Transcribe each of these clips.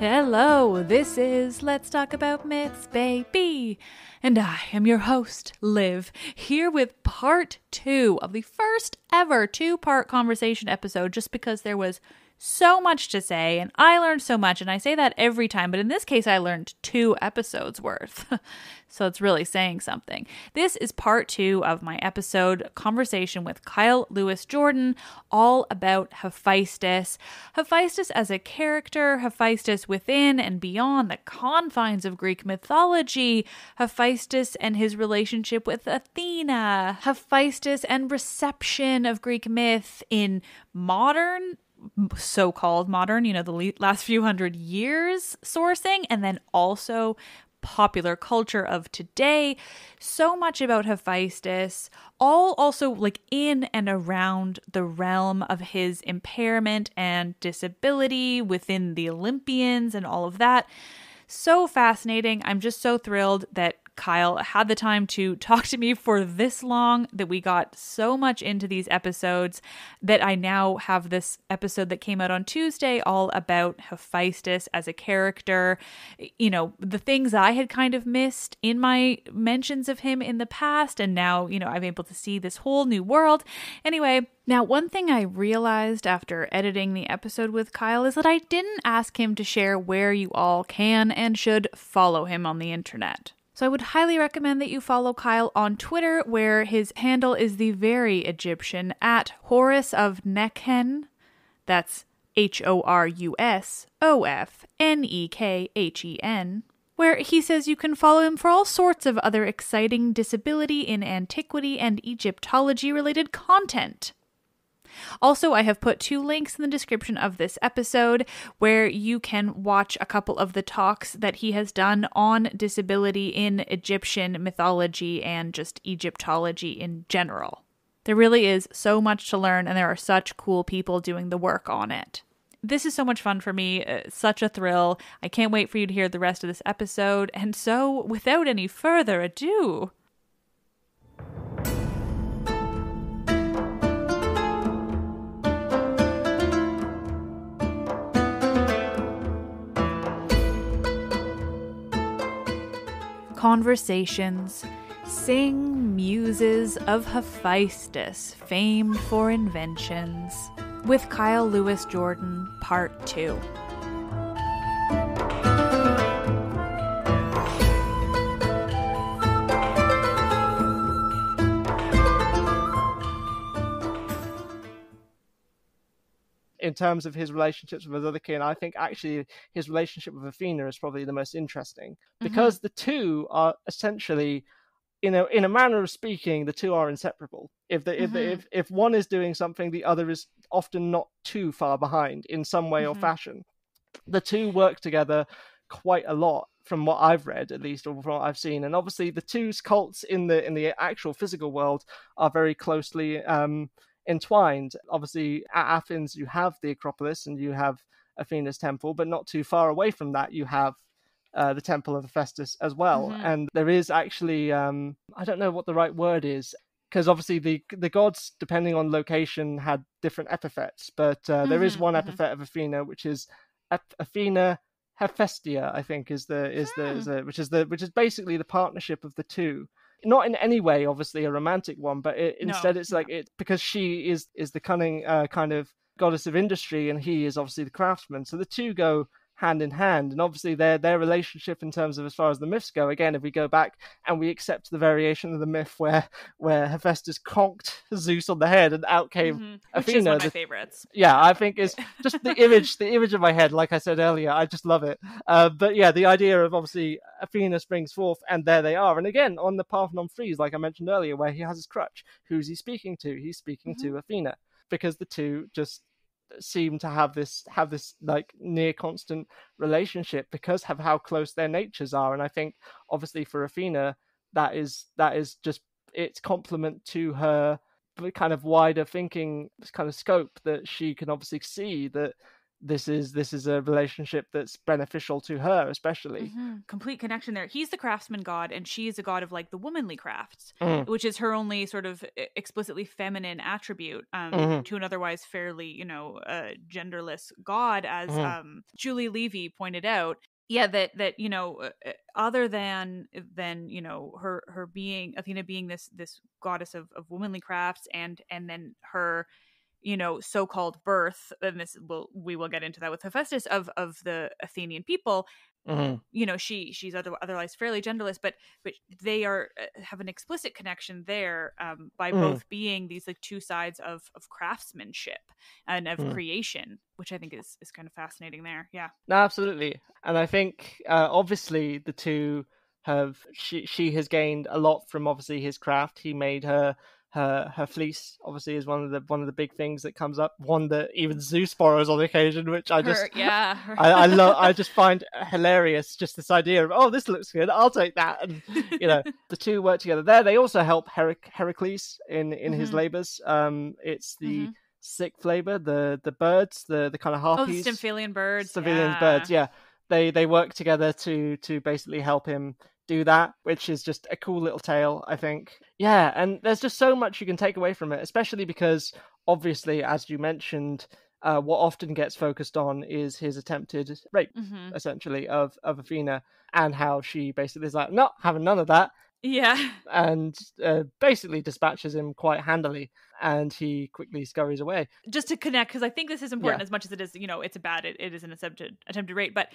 Hello, this is Let's Talk About Myths, baby. And I am your host, Liv, here with part two of the first ever two part conversation episode, just because there was so much to say and I learned so much. And I say that every time, but in this case, I learned two episodes worth. so it's really saying something. This is part two of my episode conversation with Kyle Lewis Jordan, all about Hephaestus. Hephaestus as a character, Hephaestus within and beyond the confines of Greek mythology, Hephaestus and his relationship with Athena, Hephaestus and reception of Greek myth in modern so called modern, you know, the last few hundred years sourcing, and then also popular culture of today. So much about Hephaestus, all also like in and around the realm of his impairment and disability within the Olympians and all of that. So fascinating. I'm just so thrilled that Kyle had the time to talk to me for this long, that we got so much into these episodes, that I now have this episode that came out on Tuesday all about Hephaestus as a character. You know, the things I had kind of missed in my mentions of him in the past, and now, you know, I'm able to see this whole new world. Anyway, now, one thing I realized after editing the episode with Kyle is that I didn't ask him to share where you all can and should follow him on the internet. So I would highly recommend that you follow Kyle on Twitter, where his handle is the very Egyptian at Horus of Nekhen. That's H O R U S O F N E K H E N. Where he says you can follow him for all sorts of other exciting disability in antiquity and Egyptology related content. Also, I have put two links in the description of this episode where you can watch a couple of the talks that he has done on disability in Egyptian mythology and just Egyptology in general. There really is so much to learn, and there are such cool people doing the work on it. This is so much fun for me, uh, such a thrill. I can't wait for you to hear the rest of this episode. And so, without any further ado, conversations, sing muses of Hephaestus, famed for inventions, with Kyle Lewis Jordan, Part 2. In terms of his relationships with other kin, I think actually his relationship with Athena is probably the most interesting mm-hmm. because the two are essentially, you know, in a manner of speaking, the two are inseparable. If the, mm-hmm. if, if if one is doing something, the other is often not too far behind in some way mm-hmm. or fashion. The two work together quite a lot from what I've read, at least, or from what I've seen. And obviously, the two cults in the in the actual physical world are very closely um, entwined. Obviously, at Athens, you have the Acropolis and you have Athena's temple, but not too far away from that, you have uh, the temple of Hephaestus as well. Mm-hmm. And there is actually, um, I don't know what the right word is, because obviously the the gods, depending on location, had different epithets. But uh, mm-hmm, there is mm-hmm, one mm-hmm. epithet of Athena, which is Athena Hephaestia, I think, is the is the, is hmm. the which is the which is basically the partnership of the two not in any way obviously a romantic one but it, instead no, it's like it because she is is the cunning uh, kind of goddess of industry and he is obviously the craftsman. So the two go hand in hand. And obviously, their their relationship in terms of as far as the myths go. Again, if we go back and we accept the variation of the myth where where Hephaestus conked Zeus on the head and out came mm-hmm. Athena. Which is one of my favorites. Yeah, I think it's just the image, the image in my head. Like I said earlier, I just love it. Uh, but yeah, the idea of obviously Athena springs forth, and there they are. And again, on the Parthenon frieze, like I mentioned earlier, where he has his crutch, who's he speaking to? He's speaking mm-hmm. to Athena because the two just seem to have this have this like near constant relationship because of how close their natures are and i think obviously for athena that is that is just its complement to her kind of wider thinking kind of scope that she can obviously see that this is this is a relationship that's beneficial to her especially mm-hmm. complete connection there he's the craftsman god and she is a god of like the womanly crafts mm. which is her only sort of explicitly feminine attribute um, mm-hmm. to an otherwise fairly you know uh, genderless god as mm-hmm. um, julie levy pointed out yeah that that you know uh, uh, other than than you know her her being athena being this this goddess of, of womanly crafts and and then her you know so-called birth and this will we will get into that with hephaestus of of the athenian people mm-hmm. you know she she's other, otherwise fairly genderless but but they are uh, have an explicit connection there um, by mm. both being these like two sides of of craftsmanship and of mm. creation which i think is is kind of fascinating there yeah no absolutely and i think uh, obviously the two have she she has gained a lot from obviously his craft he made her her her fleece obviously is one of the one of the big things that comes up. One that even Zeus borrows on occasion, which I just her, yeah I, I love. I just find hilarious just this idea of oh this looks good, I'll take that, and you know the two work together. There they also help Herac- Heracles in in mm-hmm. his labors. Um, it's the mm-hmm. sixth labor, the the birds, the the kind of harpies, oh, the Stymphalian birds, Stymphalian yeah. birds, yeah. They they work together to to basically help him do that, which is just a cool little tale, I think. Yeah, and there's just so much you can take away from it, especially because obviously, as you mentioned, uh, what often gets focused on is his attempted rape, mm-hmm. essentially, of, of Athena, and how she basically is like, not having none of that. Yeah. And uh, basically dispatches him quite handily, and he quickly scurries away. Just to connect, because I think this is important yeah. as much as it is, you know, it's a bad, it, it is an attempted attempted rape, but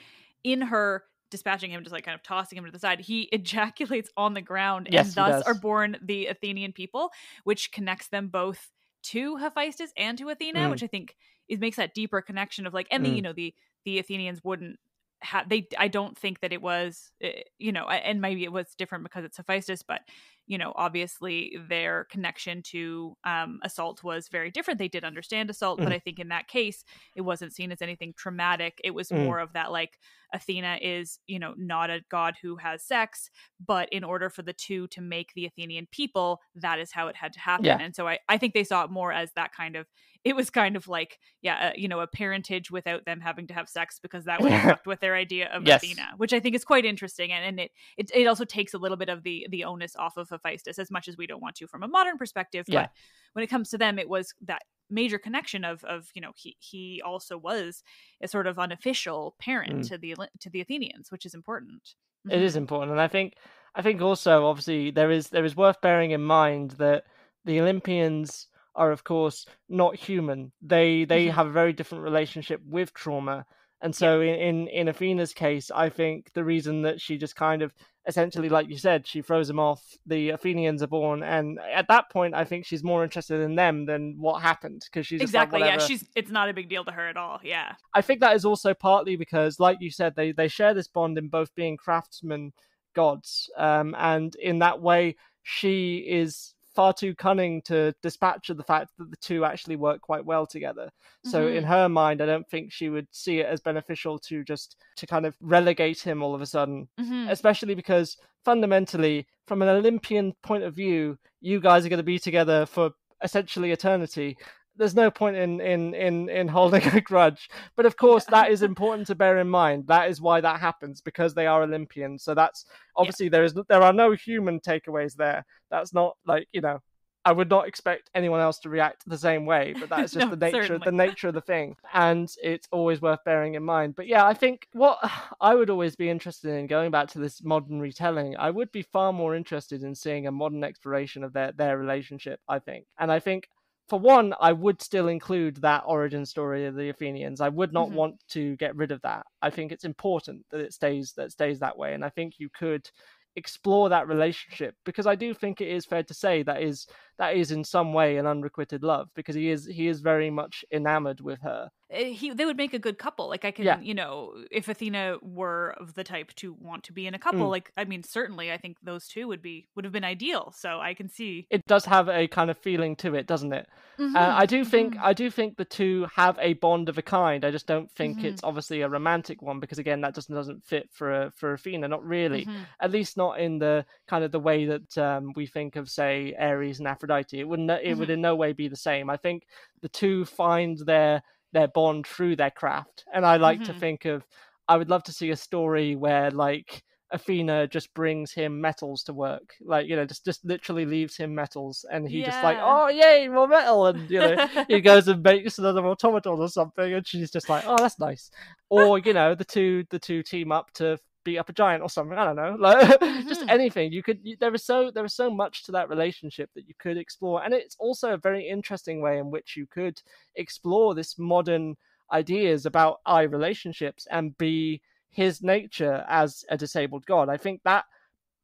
in her dispatching him, just like kind of tossing him to the side, he ejaculates on the ground, yes, and thus are born the Athenian people, which connects them both to Hephaestus and to Athena, mm. which I think is makes that deeper connection of like, and mm. the you know the the Athenians wouldn't have they. I don't think that it was, eh, you know, and maybe it was different because it's Hephaestus, but you know, obviously their connection to um, assault was very different. They did understand assault, mm. but I think in that case, it wasn't seen as anything traumatic. It was mm. more of that, like, Athena is, you know, not a god who has sex, but in order for the two to make the Athenian people, that is how it had to happen. Yeah. And so I, I think they saw it more as that kind of, it was kind of like, yeah, uh, you know, a parentage without them having to have sex because that would have with their idea of yes. Athena, which I think is quite interesting. And, and it, it, it also takes a little bit of the, the onus off of Hephaestus as much as we don't want to from a modern perspective. Yeah. But when it comes to them, it was that major connection of of you know he he also was a sort of unofficial parent mm. to the to the Athenians, which is important. It is mm-hmm. important, and I think I think also obviously there is there is worth bearing in mind that the Olympians are of course not human. They they mm-hmm. have a very different relationship with trauma and so yeah. in, in, in Athena's case, I think the reason that she just kind of essentially, like you said, she throws them off. The Athenians are born, and at that point, I think she's more interested in them than what happened because she's exactly like, yeah. She's it's not a big deal to her at all. Yeah, I think that is also partly because, like you said, they they share this bond in both being craftsmen gods, um, and in that way, she is far too cunning to dispatch of the fact that the two actually work quite well together. So mm-hmm. in her mind, I don't think she would see it as beneficial to just to kind of relegate him all of a sudden, mm-hmm. especially because fundamentally, from an Olympian point of view, you guys are going to be together for essentially eternity there's no point in in in in holding a grudge but of course that is important to bear in mind that is why that happens because they are olympians so that's obviously yeah. there is there are no human takeaways there that's not like you know I would not expect anyone else to react the same way, but that's just no, the nature certainly. the nature of the thing, and it's always worth bearing in mind. But yeah, I think what I would always be interested in going back to this modern retelling, I would be far more interested in seeing a modern exploration of their their relationship. I think, and I think for one, I would still include that origin story of the Athenians. I would not mm-hmm. want to get rid of that. I think it's important that it stays that stays that way, and I think you could explore that relationship because I do think it is fair to say that is that is in some way an unrequited love because he is he is very much enamored with her. eh, he they would make a good couple. Like I can, Yeah. you know, if Athena were of the type to want to be in a couple, Mm. like I mean, certainly I think those two would be would have been ideal. So I can see. It does have a kind of feeling to it, doesn't it? Uh, Mhm, I do think mhm. I do think the two have a bond of a kind. I just don't think Mhm. it's obviously a romantic one because again, that doesn't doesn't fit for a, for Athena, not really. Mhm. At least not in the kind of the way that um, we think of, say, Ares and Aphrodite. It wouldn't. It would Mhm. in no way be the same. I think the two find their their bond through their craft, and I like to Mhm. think of. I would love to see a story where like Athena just brings him metals to work, like you know, just just literally leaves him metals, and he just like, oh yay, more metal, and you know, he goes and makes another automaton or something, and she's just like, oh, that's nice. Or you know, the two the two team up to beat up a giant or something. I don't know, like just Mhm. anything. You could you, there is so there is so much to that relationship that you could explore, and it's also a very interesting way in which you could explore this modern ideas about I relationships and be his nature as a disabled god. I think that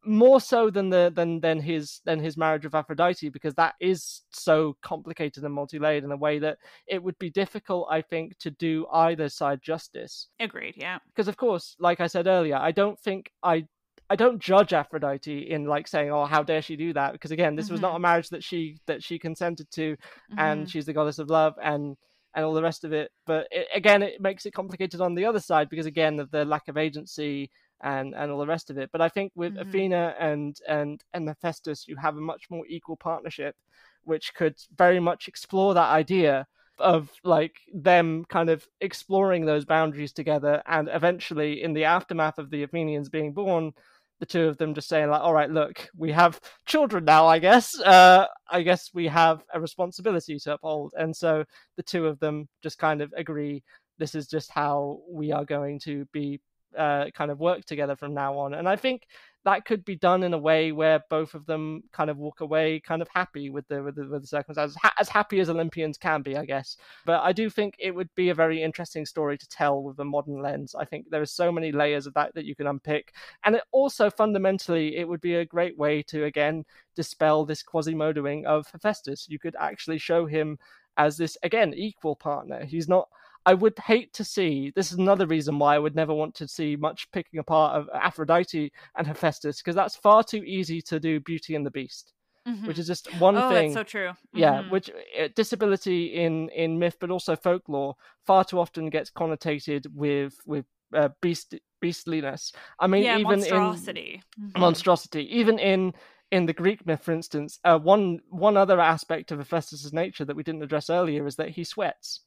more so than the than than his than his marriage with Aphrodite because that is so complicated and multi-layered in a way that it would be difficult I think to do either side justice Agreed. Yeah. because of course like I said earlier I don't think I I don't judge Aphrodite in like saying oh how dare she do that because again this was not a marriage that she that she consented to and Mhm. she's the goddess of love and and all the rest of it but it, again it makes it complicated on the other side because again of the lack of agency and and all the rest of it. But i think with Mhm. athena and and and hephaestus you have a much more equal partnership which could very much explore that idea of like them kind of exploring those boundaries together and eventually in the aftermath of the athenians being born the two of them just saying like all right look we have children now i guess. Uh i guess we have a responsibility to uphold. And so the two of them just kind of agree this is just how we are going to be uh kind of work together from now on and i think that could be done in a way where both of them kind of walk away kind of happy with the with the, with the circumstances ha- as happy as olympians can be i guess. But i do think it would be a very interesting story to tell with a modern lens. I think there are so many layers of that that you can unpick and it also fundamentally it would be a great way to again dispel this quasimodoing of hephaestus. You could actually show him as this again equal partner. He's not I would hate to see. This is another reason why I would never want to see much picking apart of Aphrodite and Hephaestus, because that's far too easy to do Beauty and the Beast, Mhm. which is just one oh, thing that's so true. yeah Mhm. which uh, disability in in myth but also folklore far too often gets connotated with with uh, beast beastliness i mean yeah, even monstrosity. in Mhm. monstrosity even in in the greek myth for instance uh, one one other aspect of hephaestus's nature that we didn't address earlier is that he sweats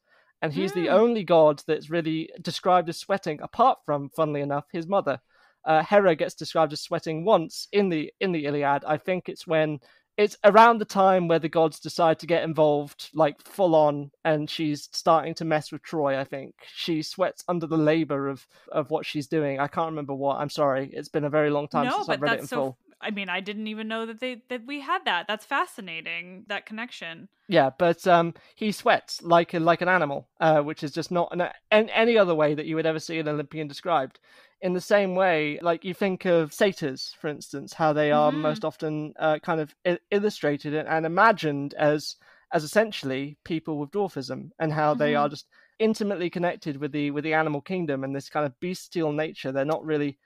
and he's the Mm. only god that's really described as sweating apart from funnily enough his mother. Uh, hera gets described as sweating once in the in the iliad. I think it's when it's around the time where the gods decide to get involved like full on and she's starting to mess with troy i think. She sweats under the labor of of what she's doing. I can't remember what. I'm sorry. It's been a very long time no, since i've read it in so. full I mean, I didn't even know that they that we had that. That's fascinating. That connection. yeah but um he sweats like a, like an animal uh which is just not an, an, any other way that you would ever see an olympian described in the same way like you think of satyrs for instance how they are Mhm. most often uh, kind of I- illustrated and- imagined as as essentially people with dwarfism and how they Mhm. are just intimately connected with the with the animal kingdom and this kind of bestial nature they're not really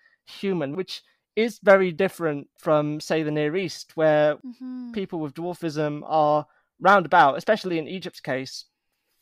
human which is very different from say the near east where Mm-hmm. people with dwarfism are roundabout, especially in Egypt's case,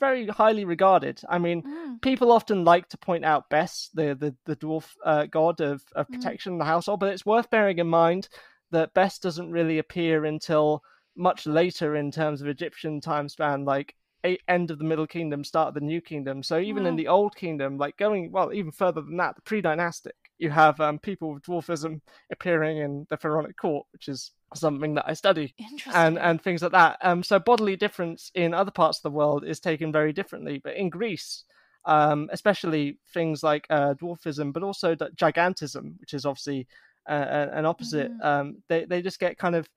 very highly regarded. I mean, Mm. people often like to point out Bes, the the, the dwarf uh, god of, of Mm. protection in the household, but it's worth bearing in mind that Bes doesn't really appear until much later in terms of Egyptian time span, like a- end of the Middle Kingdom, start of the New Kingdom. So even in the Old Kingdom, like going well even further than that, the pre-dynastic, you have um, people with dwarfism appearing in the Pharaonic court, which is something that I study Interesting. and and things like that. Um, so bodily difference in other parts of the world is taken very differently, but in Greece, um, especially things like uh, dwarfism, but also gigantism, which is obviously uh, an opposite. Mhm. Um, they they just get kind of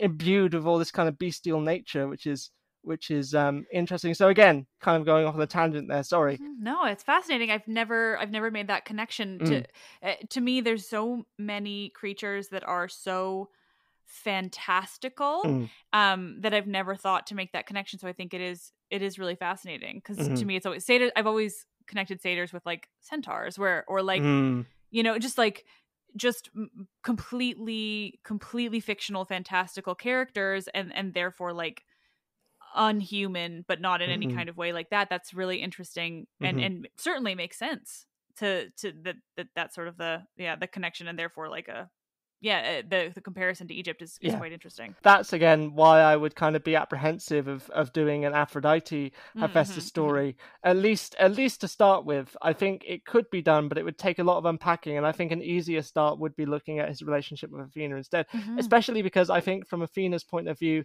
imbued with all this kind of bestial nature, which is which is um, interesting. So again, kind of going off on a tangent there. Sorry. Mhm. No, it's fascinating. I've never I've never made that connection to Mm. uh, to me there's so many creatures that are so fantastical Mm. um that I've never thought to make that connection so I think it is it is really fascinating because to Mhm. me it's always satyr I've always connected satyrs with like centaurs where or like Mm. you know just like just completely completely fictional fantastical characters and and therefore like unhuman but not in any Mhm. kind of way like that that's really interesting and Mhm. and certainly makes sense to to that that that's sort of the yeah the connection and therefore like a yeah uh, the the comparison to Egypt is, is Yeah. quite interesting That's again why I would kind of be apprehensive of, of doing an Aphrodite Hephaestus mhm. story. At least at least to start with. I think it could be done, but it would take a lot of unpacking and I think an easier start would be looking at his relationship with Athena instead. Mhm. especially because I think from Athena's point of view,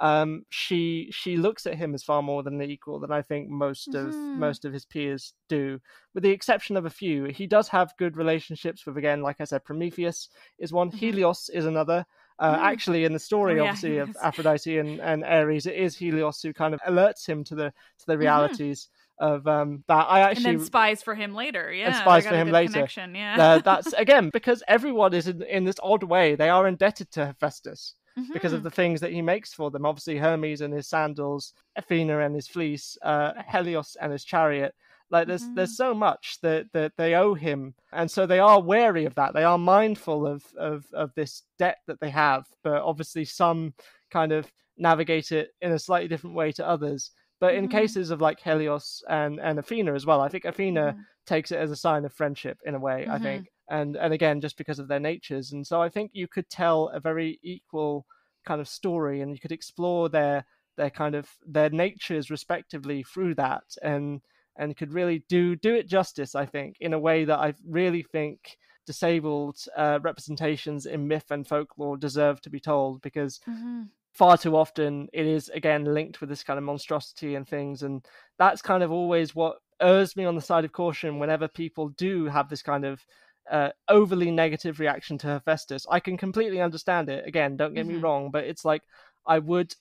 um, she she looks at him as far more than an equal than I think most of Mhm. most of his peers do, with the exception of a few. He does have good relationships with again, like I said, Prometheus is one, Mhm. Helios is another. Uh, Mm. Actually, in the story, Oh, yeah, obviously, of. Aphrodite and, and Ares, it is Helios who kind of alerts him to the to the realities of um, that. I and actually then spies for him later yeah they spies for him later. connection, yeah uh, that's again because everyone is in, in this odd way. They are indebted to Hephaestus because of Mhm. the things that he makes for them. Obviously, Hermes and his sandals, Athena and his fleece, uh, Helios and his chariot. Like there's there's so much that, that they owe him, and so they are wary of that. They are mindful of, of of this debt that they have, but obviously some kind of navigate it in a slightly different way to others. But in Mhm. cases of like Helios and, and Athena as well, I think Athena Mhm. takes it as a sign of friendship in a way. I Mhm. think, and and again, just because of their natures, and so I think you could tell a very equal kind of story, and you could explore their their kind of their natures respectively through that, and and could really do do it justice. I think in a way that I really think disabled uh, representations in myth and folklore deserve to be told because Mhm. far too often it is again linked with this kind of monstrosity and things and that's kind of always what errs me on the side of caution whenever people do have this kind of uh, overly negative reaction to Hephaestus. I can completely understand it. Again, don't get me Mhm. wrong, but it's like I would.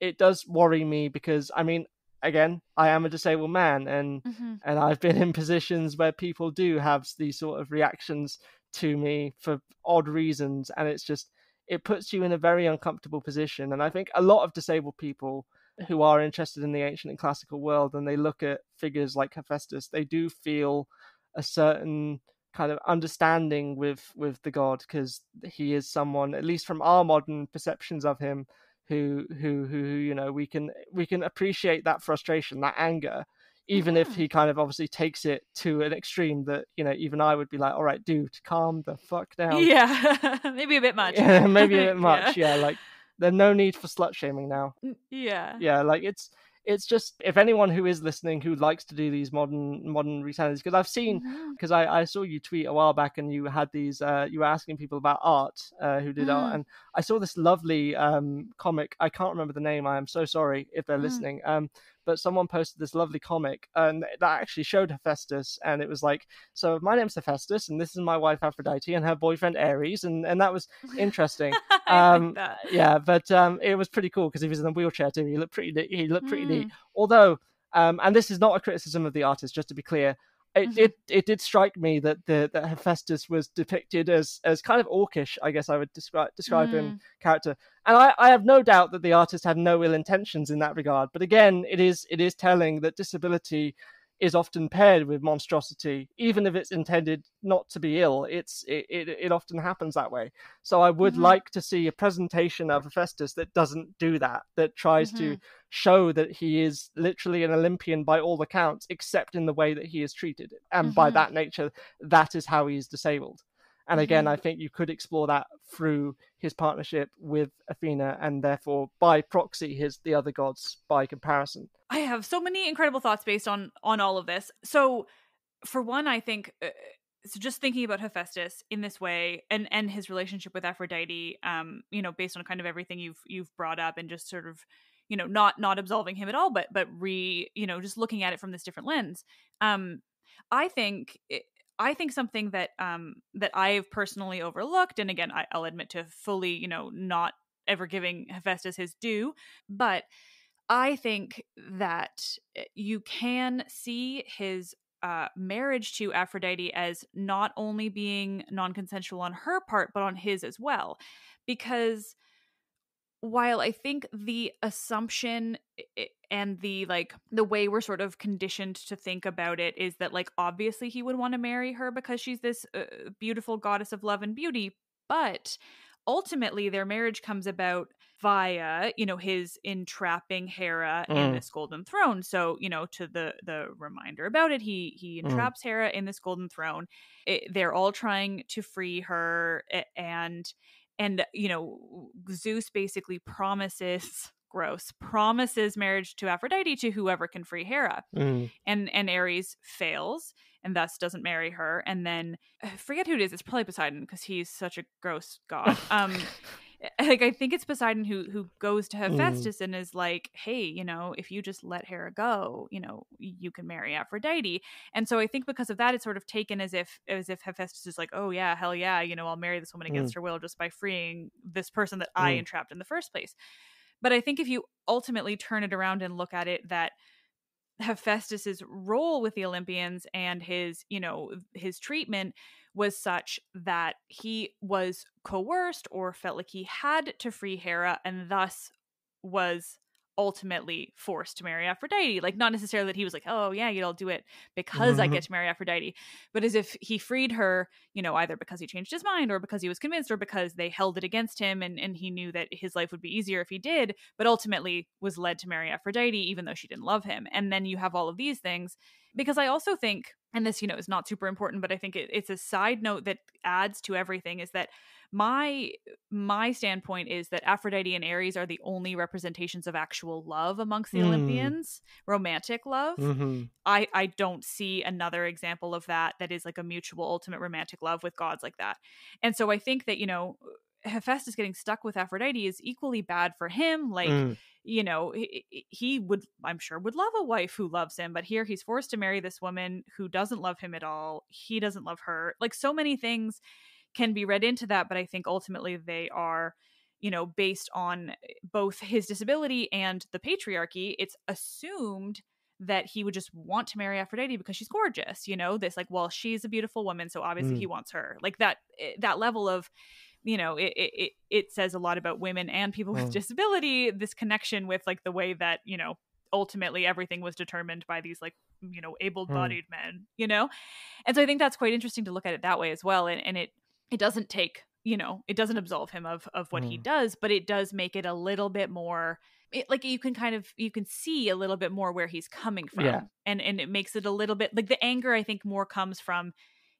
It does worry me because I mean, again, I am a disabled man, and Mhm. and I've been in positions where people do have these sort of reactions to me for odd reasons, and it's just it puts you in a very uncomfortable position. And I think a lot of disabled people who are interested in the ancient and classical world and they look at figures like Hephaestus, they do feel a certain kind of understanding with with the god because he is someone at least from our modern perceptions of him who who who you know we can we can appreciate that frustration that anger even if Mhm. he kind of obviously takes it to an extreme that you know even I would be like all right dude calm the fuck down. Yeah. Maybe a bit much. Yeah, maybe a bit much yeah like there's no need for slut shaming now. Yeah. Yeah like it's it's just if anyone who is listening who likes to do these modern modern retellings because i've seen because I, I saw you tweet a while back and you had these uh you were asking people about art uh who did art Mm. and i saw this lovely um comic i can't remember the name i am so sorry if they're Mm. listening um but someone posted this lovely comic and that actually showed hephaestus and it was like so my name's hephaestus and this is my wife aphrodite and her boyfriend ares and and that was interesting I like um, that. yeah, but um, it was pretty cool because he was in a wheelchair too. He looked pretty. neat- He looked pretty neat. Mm. Although, um, and this is not a criticism of the artist, just to be clear. It Mhm. did. It did strike me that the that Hephaestus was depicted as as kind of orcish. I guess I would describe describe him Mm. character. And I, I have no doubt that the artist had no ill intentions in that regard. But again, it is it is telling that disability is often paired with monstrosity, even if it's intended not to be ill. It's it, it, it often happens that way. So I would Mhm. like to see a presentation of Hephaestus that doesn't do that, that tries to Mm-hmm. show that he is literally an Olympian by all accounts, except in the way that he is treated. And by Mhm. that nature, that is how he is disabled. And again, Mhm. I think you could explore that through his partnership with Athena, and therefore by proxy, his the other gods by comparison. I have so many incredible thoughts based on on all of this. So, for one, I think uh, so. Just thinking about Hephaestus in this way, and and his relationship with Aphrodite, um, you know, based on kind of everything you've you've brought up, and just sort of, you know, not not absolving him at all, but but re, you know, just looking at it from this different lens. Um, I think. It, I think something that um that I've personally overlooked, and again, I, I'll admit to fully, you know, not ever giving Hephaestus his due, but I think that uh, you can see his uh, marriage to Aphrodite as not only being non consensual on her part, but on his as well. Because while I think the assumption and the like the way we're sort of conditioned to think about it is that like obviously he would want to marry her because she's this uh, beautiful goddess of love and beauty, but ultimately their marriage comes about via you know his entrapping Hera mm. in this golden throne. So you know to the the reminder about it, he he mm. entraps mm. Hera in this golden throne. It, they're all trying to free her, and and you know Zeus basically promises gross promises marriage to Aphrodite to whoever can free Hera, mm. and and Ares fails and thus doesn't marry her. And then I forget who it is. It's probably Poseidon because he's such a gross god. Um, like I think it's Poseidon who who goes to mm. Hephaestus mm. and is like, "Hey, you know, if you just let Hera go, you know, you can marry Aphrodite." And so I think because of that, it's sort of taken as if as if Hephaestus is like, "Oh yeah, hell yeah, you know, I'll marry this woman against mm. her will just by freeing this person that mm. I entrapped in the first place." But I think if you ultimately turn it around and look at it, that Hephaestus's role with the Olympians and his, you know, his treatment was such that he was coerced or felt like he had to free Hera and thus was ultimately forced to marry Aphrodite. Like not necessarily that he was like, "Oh yeah, you know, I'll do it because mm-hmm. I get to marry Aphrodite," but as if he freed her, you know, either because he changed his mind or because he was convinced or because they held it against him and and he knew that his life would be easier if he did, but ultimately was led to marry Aphrodite even though she didn't love him. And then you have all of these things because I also think and this, you know, is not super important, but I think it, it's a side note that adds to everything is that my my standpoint is that Aphrodite and Ares are the only representations of actual love amongst the mm. Olympians, romantic love. Mm-hmm. I I don't see another example of that that is like a mutual ultimate romantic love with gods like that. And so I think that, you know, Hephaestus getting stuck with Aphrodite is equally bad for him. Like, mm. You know, he, he, would, I'm sure, would love a wife who loves him, but here he's forced to marry this woman who doesn't love him at all. He doesn't love her. Like, so many things can be read into that, but I think ultimately they are, you know, based on eh, both his disability and the patriarchy. It's assumed that he would just want to marry Aphrodite because she's gorgeous, you know, this like, well, she's a beautiful woman, so obviously mm. he wants her. Like that eh, that level of you know it, it it says a lot about women and people with mm. disability this connection with like the way that you know ultimately everything was determined by these like you know hmm. able-bodied mm. men you know and so i think that's quite interesting to look at it that way as well and, and it it doesn't take you know it doesn't absolve him of of what mm. he does but it does make it a little bit more it, like you can kind of you can see a little bit more where he's coming from yeah. and and it makes it a little bit like the anger i think more comes from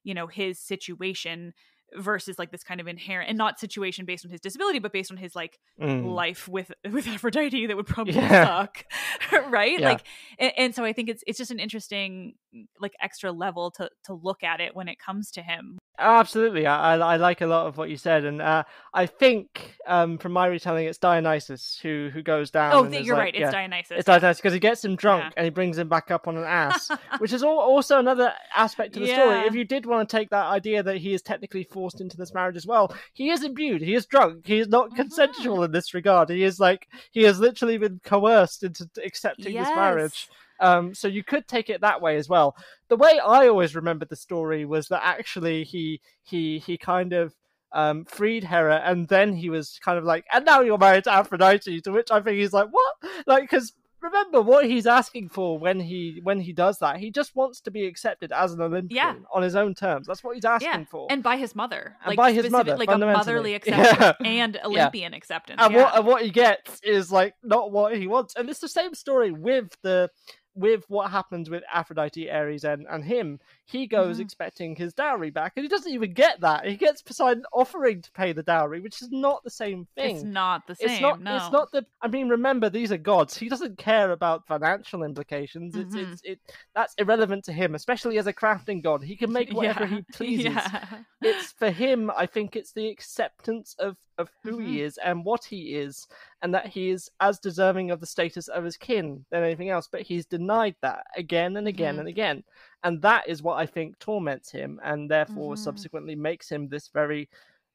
you know his situation versus like this kind of inherent and not situation based on his disability but based on his like mm. life with with aphrodite that would probably yeah. suck right yeah. like and, and, so i think it's it's just an interesting like extra level to to look at it when it comes to him Absolutely, I, I like a lot of what you said, and uh, I think um, from my retelling, it's Dionysus who who goes down. Oh, you're like, right, it's yeah, Dionysus. It's Dionysus because he gets him drunk yeah. and he brings him back up on an ass, which is all, also another aspect to the yeah. story. If you did want to take that idea that he is technically forced into this marriage as well, he is imbued, he is drunk, he is not mm-hmm. consensual in this regard. He is like he has literally been coerced into accepting yes. this marriage. Um, so you could take it that way as well. The way I always remembered the story was that actually he he he kind of um, freed Hera, and then he was kind of like, and now you're married to Aphrodite. To which I think he's like, what? Like, because remember what he's asking for when he when he does that. He just wants to be accepted as an Olympian yeah. on his own terms. That's what he's asking yeah. for, and by his mother, and like by his mother, like a motherly acceptance yeah. and Olympian acceptance. And what and what he gets is like not what he wants, and it's the same story with the with what happens with Aphrodite, Ares, and, and him, he goes mm-hmm. expecting his dowry back, and he doesn't even get that. He gets Poseidon offering to pay the dowry, which is not the same thing. It's not the same. It's not. No. It's not the. I mean, remember these are gods. He doesn't care about financial implications. It's mm-hmm. it's it. That's irrelevant to him, especially as a crafting god. He can make whatever yeah. he pleases. Yeah. It's for him. I think it's the acceptance of of who mm-hmm. he is and what he is, and that he is as deserving of the status of his kin than anything else. But he's denied that again and again mm-hmm. and again, and that is what I think torments him, and therefore mm-hmm. subsequently makes him this very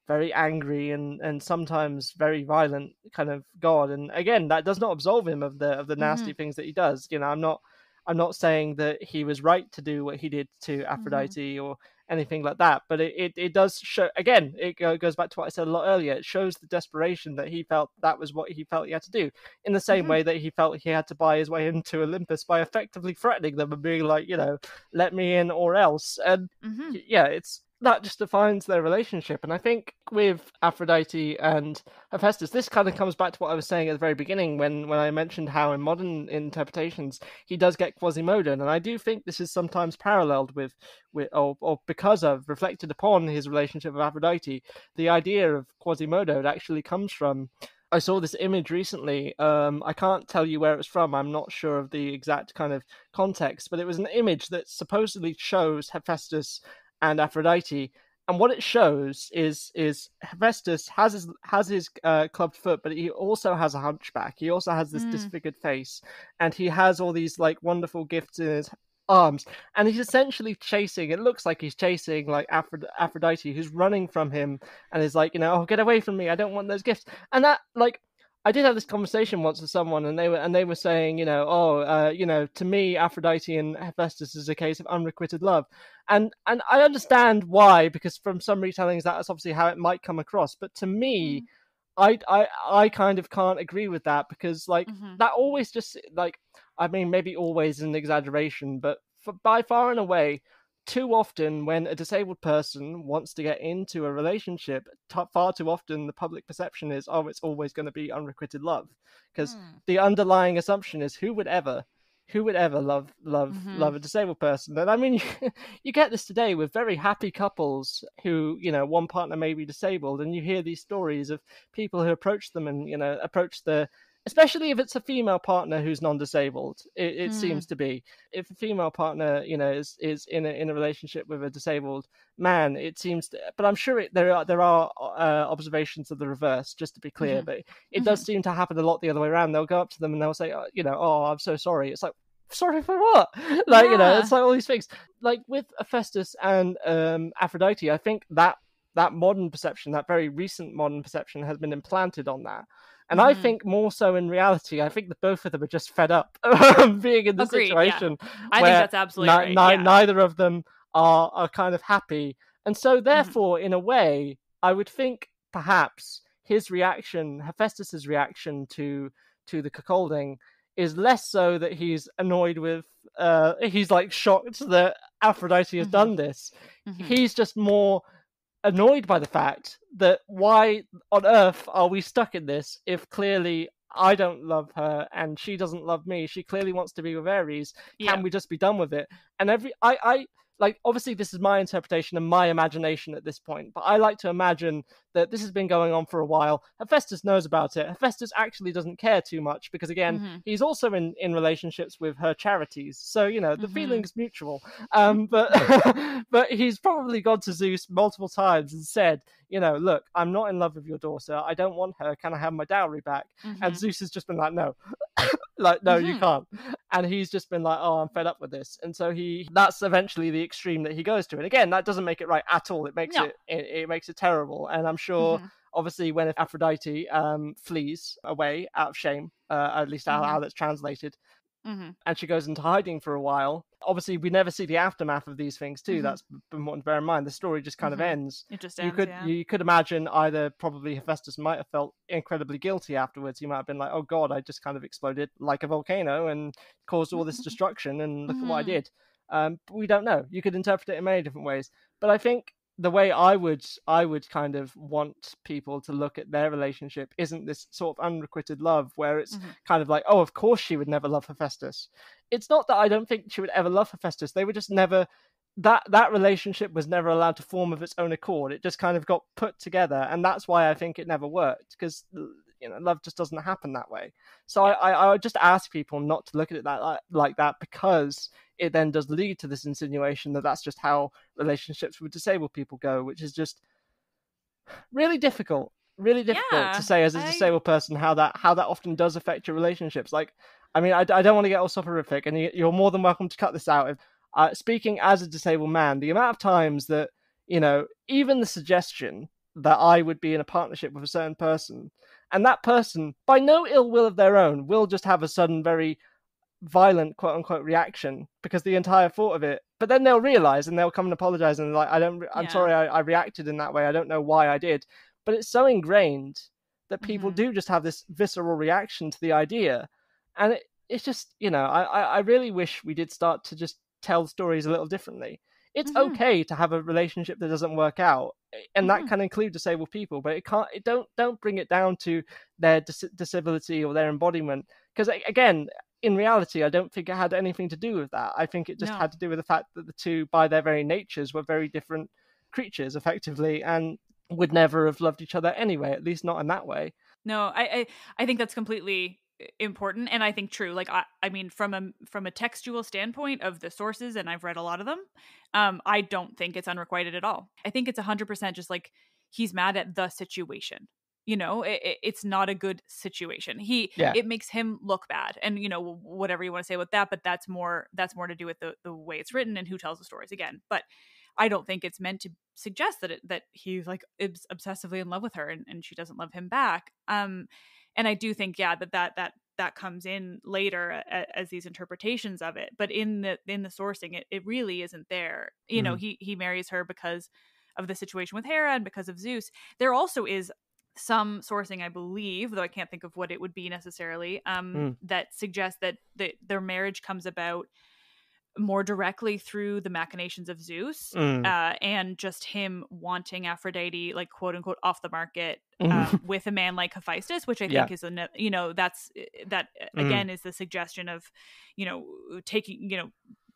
very angry and and sometimes very violent kind of god and again that does not absolve him of the of the nasty mm-hmm. things that he does you know i'm not I'm not saying that he was right to do what he did to Mm-hmm. Aphrodite or anything like that, but it, it, it does show again. It goes back to what I said a lot earlier. It shows the desperation that he felt that was what he felt he had to do. In the same Mhm. way that he felt he had to buy his way into Olympus by effectively threatening them and being like, you know, let me in or else. And Mhm. yeah, it's that just defines their relationship. And I think with Aphrodite and Hephaestus, this kind of comes back to what I was saying at the very beginning when, when I mentioned how in modern interpretations he does get Quasimodo. And I do think this is sometimes paralleled with, with or, or because of, reflected upon his relationship with Aphrodite. The idea of Quasimodo actually comes from I saw this image recently. Um, I can't tell you where it was from. I'm not sure of the exact kind of context, but it was an image that supposedly shows Hephaestus and Aphrodite. And what it shows is is Hephaestus has his has his uh, clubbed foot, but he also has a hunchback. He also has this Mm. disfigured face, and he has all these like wonderful gifts in his arms, and he's essentially chasing. It looks like he's chasing like Aphro- Aphrodite, who's running from him, and is like, you know, oh, get away from me! I don't want those gifts. And that like I did have this conversation once with someone, and they were and they were saying, you know, oh, uh, you know, to me, Aphrodite and Hephaestus is a case of unrequited love, and and I understand why because from some retellings that's obviously how it might come across, but to me, I I I kind of can't agree with that because like Mhm. that always just like I mean maybe always is an exaggeration, but for, by far and away. Too often, when a disabled person wants to get into a relationship, t- far too often the public perception is, oh, it's always going to be unrequited love, because Mm. the underlying assumption is who would ever who would ever love love Mhm. love a disabled person and i mean you, you get this today with very happy couples who you know one partner may be disabled and you hear these stories of people who approach them and you know approach the especially if it's a female partner who's non-disabled it, it Hmm. seems to be. If a female partner you know is is in a, in a relationship with a disabled man it seems to, but i'm sure it, there are there are uh, observations of the reverse just to be clear Mhm. but it does seem to happen a lot the other way around. They'll go up to them and they'll say oh, you know oh i'm so sorry. It's like sorry for what? Like you know it's like all these things. Like with Hephaestus and um Aphrodite I think that that modern perception that very recent modern perception has been implanted on that and I Mhm. think more so in reality I think that both of them are just fed up being in the Agreed, yeah. situation I think that's absolutely ni- right. ni- yeah. neither of them are are kind of happy and so Mm-hmm. therefore in a way I would think perhaps his reaction Hephaestus's reaction to to the cuckolding is less so that he's annoyed with uh he's like shocked that Aphrodite has Mhm. done this Mhm. he's just more annoyed by the fact that why on earth are we stuck in this if clearly I don't love her and she doesn't love me. She clearly wants to be with Ares. Yeah. Can we just be done with it? And every I I like obviously this is my interpretation and my imagination at this point, but I like to imagine that this has been going on for a while. Hephaestus knows about it. Hephaestus actually doesn't care too much because again, Mhm. he's also in in relationships with her Charites. So, you know, the Mhm. feeling's mutual. Um but but he's probably gone to Zeus multiple times and said, you know, look, I'm not in love with your daughter. I don't want her. Can I have my dowry back? Mhm. And Zeus has just been like, no, like, no, you Mhm. can't. And he's just been like, oh, I'm fed up with this. And so he, that's eventually the extreme that he goes to. And again, that doesn't make it right at all. It makes No. it, it, it makes it terrible. And I'm sure, Mhm. obviously, when Aphrodite um, flees away out of shame, uh, at least how, Mhm. how that's translated, Mhm. and she goes into hiding for a while. Obviously, we never see the aftermath of these things too. Mhm. That's important to bear in mind. The story just kind Mhm. of ends It just you could yeah. you could imagine either probably Hephaestus might have felt incredibly guilty afterwards. He might have been like, "Oh God, I just kind of exploded like a volcano and caused all this destruction, and look at what I Mhm. did." Um, but we don't know. You could interpret it in many different ways. But I think the way I would I would kind of want people to look at their relationship isn't this sort of unrequited love where it's Mhm. kind of like, oh, of course she would never love Hephaestus. It's not that I don't think she would ever love Hephaestus. They were just never that that relationship was never allowed to form of its own accord. It just kind of got put together, and that's why I think it never worked because you know love just doesn't happen that way. So I, I I would just ask people not to look at it that like, like that because it then does lead to this insinuation that that's just how relationships with disabled people go, which is just really difficult. Really difficult Yeah, to say as a I- disabled person how that how that often does affect your relationships. Like, I mean, I, I don't want to get all soporific, and you, you're more than welcome to cut this out. If, uh, speaking as a disabled man, the amount of times that you know, even the suggestion that I would be in a partnership with a certain person, and that person, by no ill will of their own, will just have a sudden, very violent quote unquote reaction because the entire thought of it. But then they'll realize and they'll come and apologize and like i don't i'm Yeah. sorry I, I reacted in that way. I don't know why i did. But it's so ingrained that people Mhm. do just have this visceral reaction to the idea. And it, it's just you know I, I i really wish we did start to just tell stories a little differently it's Mhm. okay to have a relationship that doesn't work out and that Mhm. can include disabled people but it can't it don't don't bring it down to their dis- disability or their embodiment because again in reality i don't think it had anything to do with that i think it just No. had to do with the fact that the two by their very natures were very different creatures effectively and would never have loved each other anyway at least not in that way No, I, I I think that's completely important and I think true. Like I I mean from a from a textual standpoint of the sources and I've read a lot of them, um I don't think it's unrequited at all. I think it's 100% just like he's mad at the situation. You know, it, it- it's not a good situation. He Yeah. it makes him look bad and you know whatever you want to say about that, but that's more that's more to do with the the way it's written and who tells the stories again. But I don't think it's meant to suggest that it, that he's like obsessively in love with her and, and she doesn't love him back. Um, and I do think yeah that that that that comes in later a, as these interpretations of it. But in the in the sourcing, it it really isn't there. You know, Mhm. he he marries her because of the situation with Hera and because of Zeus. There also is some sourcing, I believe, though I can't think of what it would be necessarily, um, Mm. that suggests that the, their marriage comes about more directly through the machinations of Zeus Mm. uh, and just him wanting Aphrodite, like quote unquote, off the market Mhm. um, with a man like Hephaestus, which I think Yeah. is a you know that's that uh, Mhm. again is the suggestion of you know taking you know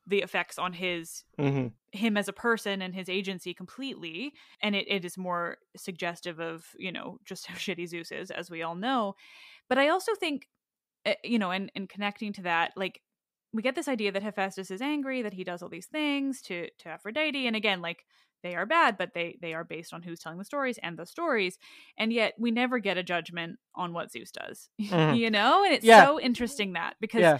the effects on his hmm him as a person and his agency completely and it, it is more suggestive of you know just how shitty zeus is as we all know but i also think uh, you know and, and connecting to that like we get this idea that hephaestus is angry that he does all these things to to aphrodite and again like they are bad but they they are based on who's telling the stories and the stories and yet we never get a judgment on what zeus does Mhm. you know and it's Yeah. so interesting that because yeah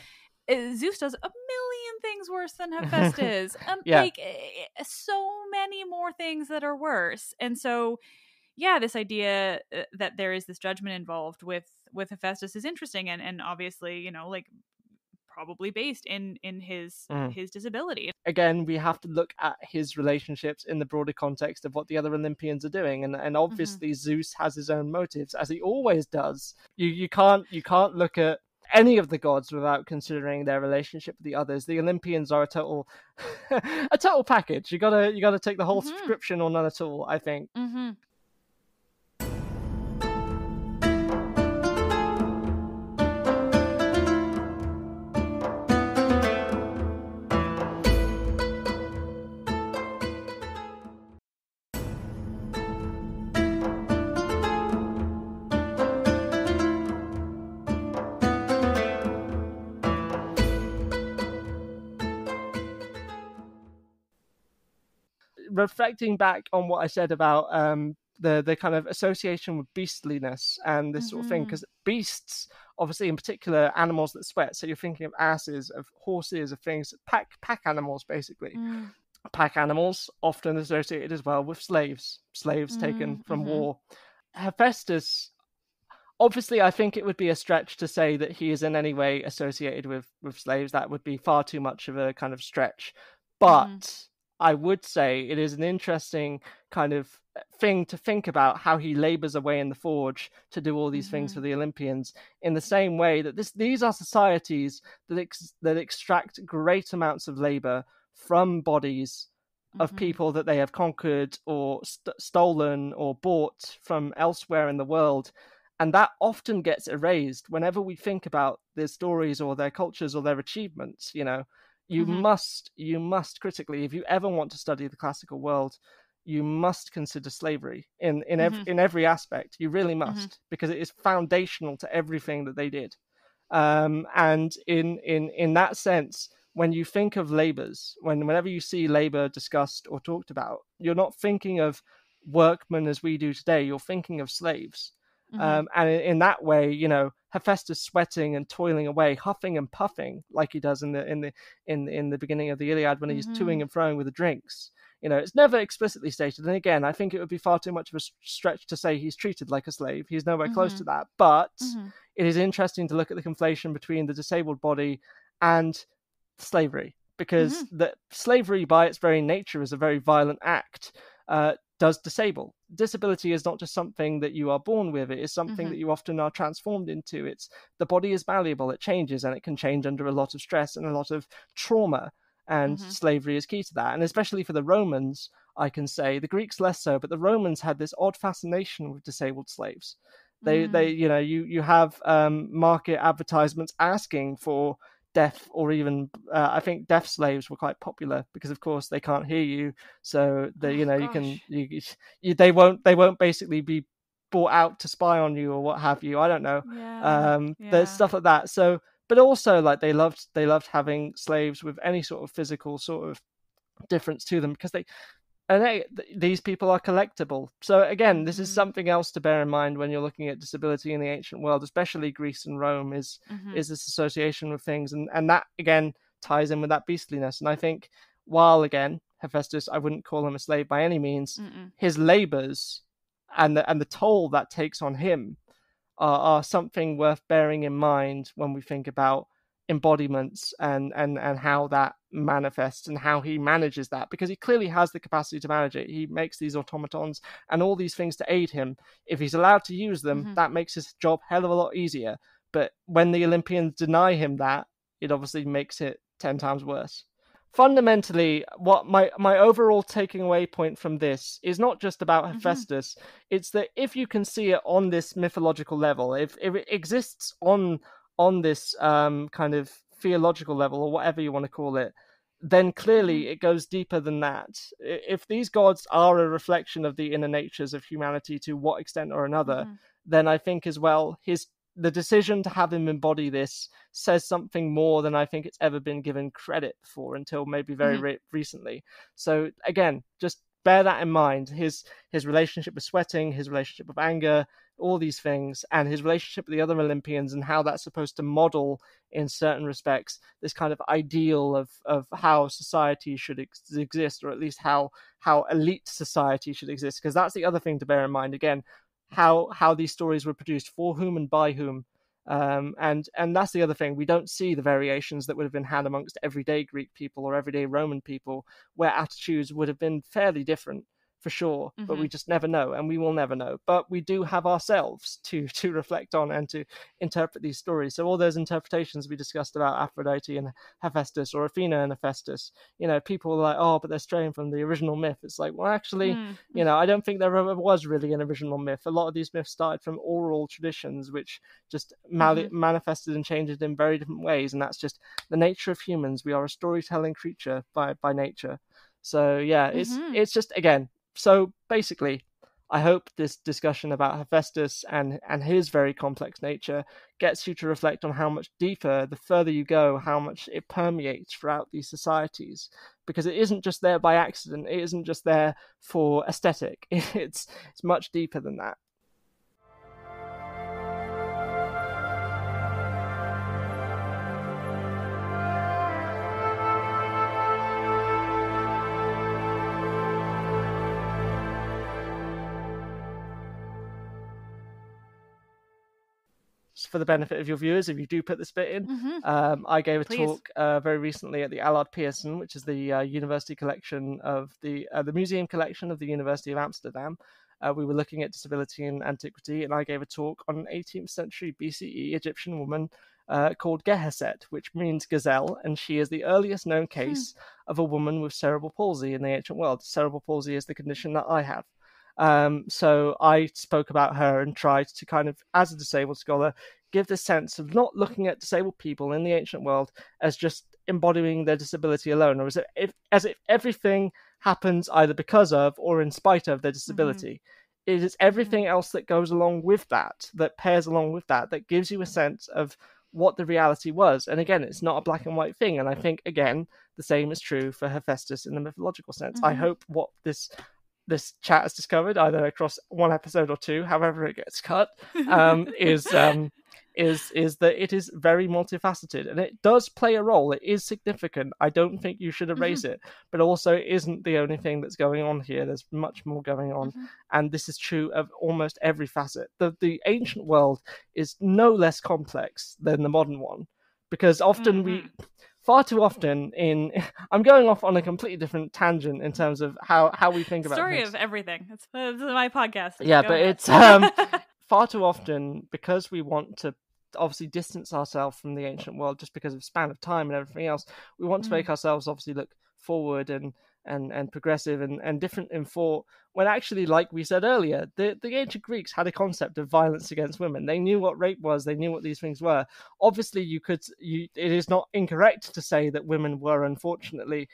uh, Zeus does a million things worse than Hephaestus. Um, Yeah. Like eh, so many more things that are worse. And so, yeah, this idea that there is this judgment involved with with Hephaestus is interesting, and and obviously, you know, like probably based in in his Mhm. his disability. again, we have to look at his relationships in the broader context of what the other Olympians are doing, and and obviously Zeus has his own motives, as he always does. You you can't you can't look at any of the gods without considering their relationship with the others. The Olympians are a total a total package. You gotta you gotta take the whole Mhm. subscription or none at all. I think. Mm-hmm. Reflecting back on what I said about um, the the kind of association with beastliness and this sort of thing, because beasts, obviously in particular, animals that sweat. So you're thinking of asses, of horses, of things, pack pack animals, basically. Mm. Pack animals often associated as well with slaves, slaves taken Mm, from mhm. war. Hephaestus. Obviously, I think it would be a stretch to say that he is in any way associated with with slaves. That would be far too much of a kind of stretch. But I would say it is an interesting kind of thing to think about how he labors away in the forge to do all these things Mhm. for the Olympians in the same way that this these are societies that ex, that extract great amounts of labor from bodies of Mhm. people that they have conquered or st- stolen or bought from elsewhere in the world and that often gets erased whenever we think about their stories or their cultures or their achievements you know you Mhm. must you must critically if you ever want to study the classical world you must consider slavery in in every Mhm. in every aspect you really must because it is foundational to everything that they did um and in in in that sense when you think of labors when whenever you see labor discussed or talked about you're not thinking of workmen as we do today you're thinking of slaves Mhm. um, and in, in that way, you know, Hephaestus sweating and toiling away, huffing and puffing, like he does in the in the in in the beginning of the Iliad when he's Mhm. toing and froing with the drinks. You know, it's never explicitly stated. And again, I think it would be far too much of a stretch to say he's treated like a slave. He's nowhere close Mhm. to that. But Mhm. it is interesting to look at the conflation between the disabled body and slavery because Mm-hmm. the slavery by its very nature is a very violent act uh, does disable disability is not just something that you are born with it is something Mhm. that you often are transformed into it's the body is malleable it changes and it can change under a lot of stress and a lot of trauma and Mhm. slavery is key to that and especially for the romans i can say the greeks less so but the romans had this odd fascination with disabled slaves they Mm. they you know you you have um market advertisements asking for deaf or even uh, i think deaf slaves were quite popular because of course they can't hear you so they Oh, you know you can you, you they won't they won't basically be brought out to spy on you or what have you i don't know Yeah. um yeah. there's stuff like that so but also like they loved they loved having slaves with any sort of physical sort of difference to them because they and they, these people are collectible so again this is Mhm. something else to bear in mind when you're looking at disability in the ancient world especially greece and rome is Mhm. is this association with things and and that again ties in with that beastliness and i think while again hephaestus i wouldn't call him a slave by any means Mm-mm. his labors and the and the toll that takes on him are, are something worth bearing in mind when we think about embodiments and and and how that manifests and how he manages that because he clearly has the capacity to manage it. He makes these automatons and all these things to aid him. If he's allowed to use them Mhm. that makes his job hell of a lot easier. But when the olympians deny him that it obviously makes it 10 times worse. Fundamentally what my my overall taking away point from this is not just about Mhm. hephaestus. It's that if you can see it on this mythological level if if it exists on on this um kind of theological level or whatever you want to call it then clearly it goes deeper than that if these gods are a reflection of the inner natures of humanity to what extent or another Mhm. then I think as well his the decision to have him embody this says something more than I think it's ever been given credit for until maybe very Mhm. re- recently. So again, just bear that in mind. His his relationship with sweating, his relationship with anger, all these things, and his relationship with the other Olympians, and how that's supposed to model in certain respects this kind of ideal of of how society should ex- exist, or at least how how elite society should exist. Because that's the other thing to bear in mind. Again, how how these stories were produced for whom and by whom um, and and that's the other thing. We don't see the variations that would have been had amongst everyday greek people or everyday roman people where attitudes would have been fairly different for sure but we just never know and we will never know but we do have ourselves to to reflect on and to interpret these stories so all those interpretations we discussed about aphrodite and hephaestus or athena and hephaestus you know people are like oh but they're straying from the original myth it's like well actually Mm. you know i don't think there ever was really an original myth a lot of these myths started from oral traditions which just mal- Mhm. manifested and changed in very different ways and that's just the nature of humans we are a storytelling creature by by nature so yeah it's Mhm. it's just again so basically I hope this discussion about Hephaestus and, and his very complex nature gets you to reflect on how much deeper, the further you go, how much it permeates throughout these societies. Because it isn't just there by accident, it isn't just there for aesthetic. It's it's much deeper than that. For the benefit of your viewers, if you do put this bit in, Mhm. um, I gave a Please. talk uh, very recently at the Allard Pierson, which is the uh, university collection of the uh, the museum collection of the University of Amsterdam. Uh, we were looking at disability in antiquity, and I gave a talk on an 18th century BCE Egyptian woman uh, called Geheset, which means gazelle, and she is the earliest known case of a woman with cerebral palsy in the ancient world. Cerebral palsy is the condition that I have. Um, so I spoke about her and tried to kind of, as a disabled scholar, give the sense of not looking at disabled people in the ancient world as just embodying their disability alone, or as if, as if everything happens either because of or in spite of their disability. It is everything else that goes along with that, that pairs along with that, that gives you a sense of what the reality was. And again, it's not a black and white thing. And I think again, the same is true for Hephaestus in the mythological sense. I Mhm. hope what this this chat has discovered, either across one episode or two, however it gets cut, um, is um, is is that it is very multifaceted and it does play a role. It is significant. I don't think you should erase it, but also it isn't the only thing that's going on here. There's much more going on, Mhm. and this is true of almost every facet. The the ancient world is no less complex than the modern one because often mm-hmm. we far too often in i'm going off on a completely different tangent in terms of how how we think about story things. of everything it's this is my podcast yeah Go but ahead. it's um far too often because we want to obviously distance ourselves from the ancient world just because of span of time and everything else we want to Mm. make ourselves obviously look forward and and and progressive and, and different in thought when actually like we said earlier the, the ancient greeks had a concept of violence against women. They knew what rape was they knew what these things were. Obviously you could you it is not incorrect to say that women were unfortunately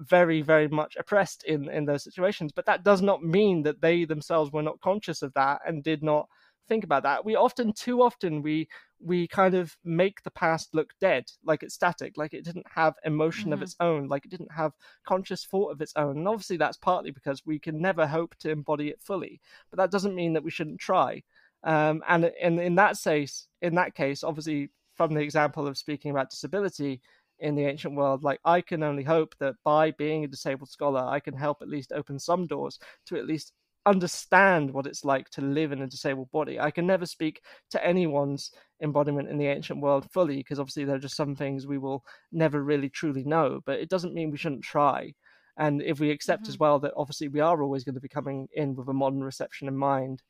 very very much oppressed in in those situations but that does not mean that they themselves were not conscious of that and did not think about that we often too often we we kind of make the past look dead like it's static like it didn't have emotion of Mhm. its own like it didn't have conscious thought of its own and obviously that's partly because we can never hope to embody it fully but that doesn't mean that we shouldn't try um, and in in that case in that case obviously from the example of speaking about disability in the ancient world like i can only hope that by being a disabled scholar i can help at least open some doors to at least understand what it's like to live in a disabled body. I can never speak to anyone's embodiment in the ancient world fully because obviously there are just some things we will never really truly know but it doesn't mean we shouldn't try. And if we accept as mm-hmm. well that obviously we are always going to be coming in with a modern reception in mind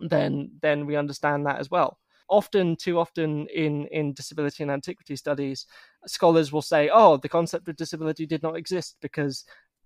then then we understand that as well. Often too often in in disability and antiquity studies scholars will say oh the concept of disability did not exist because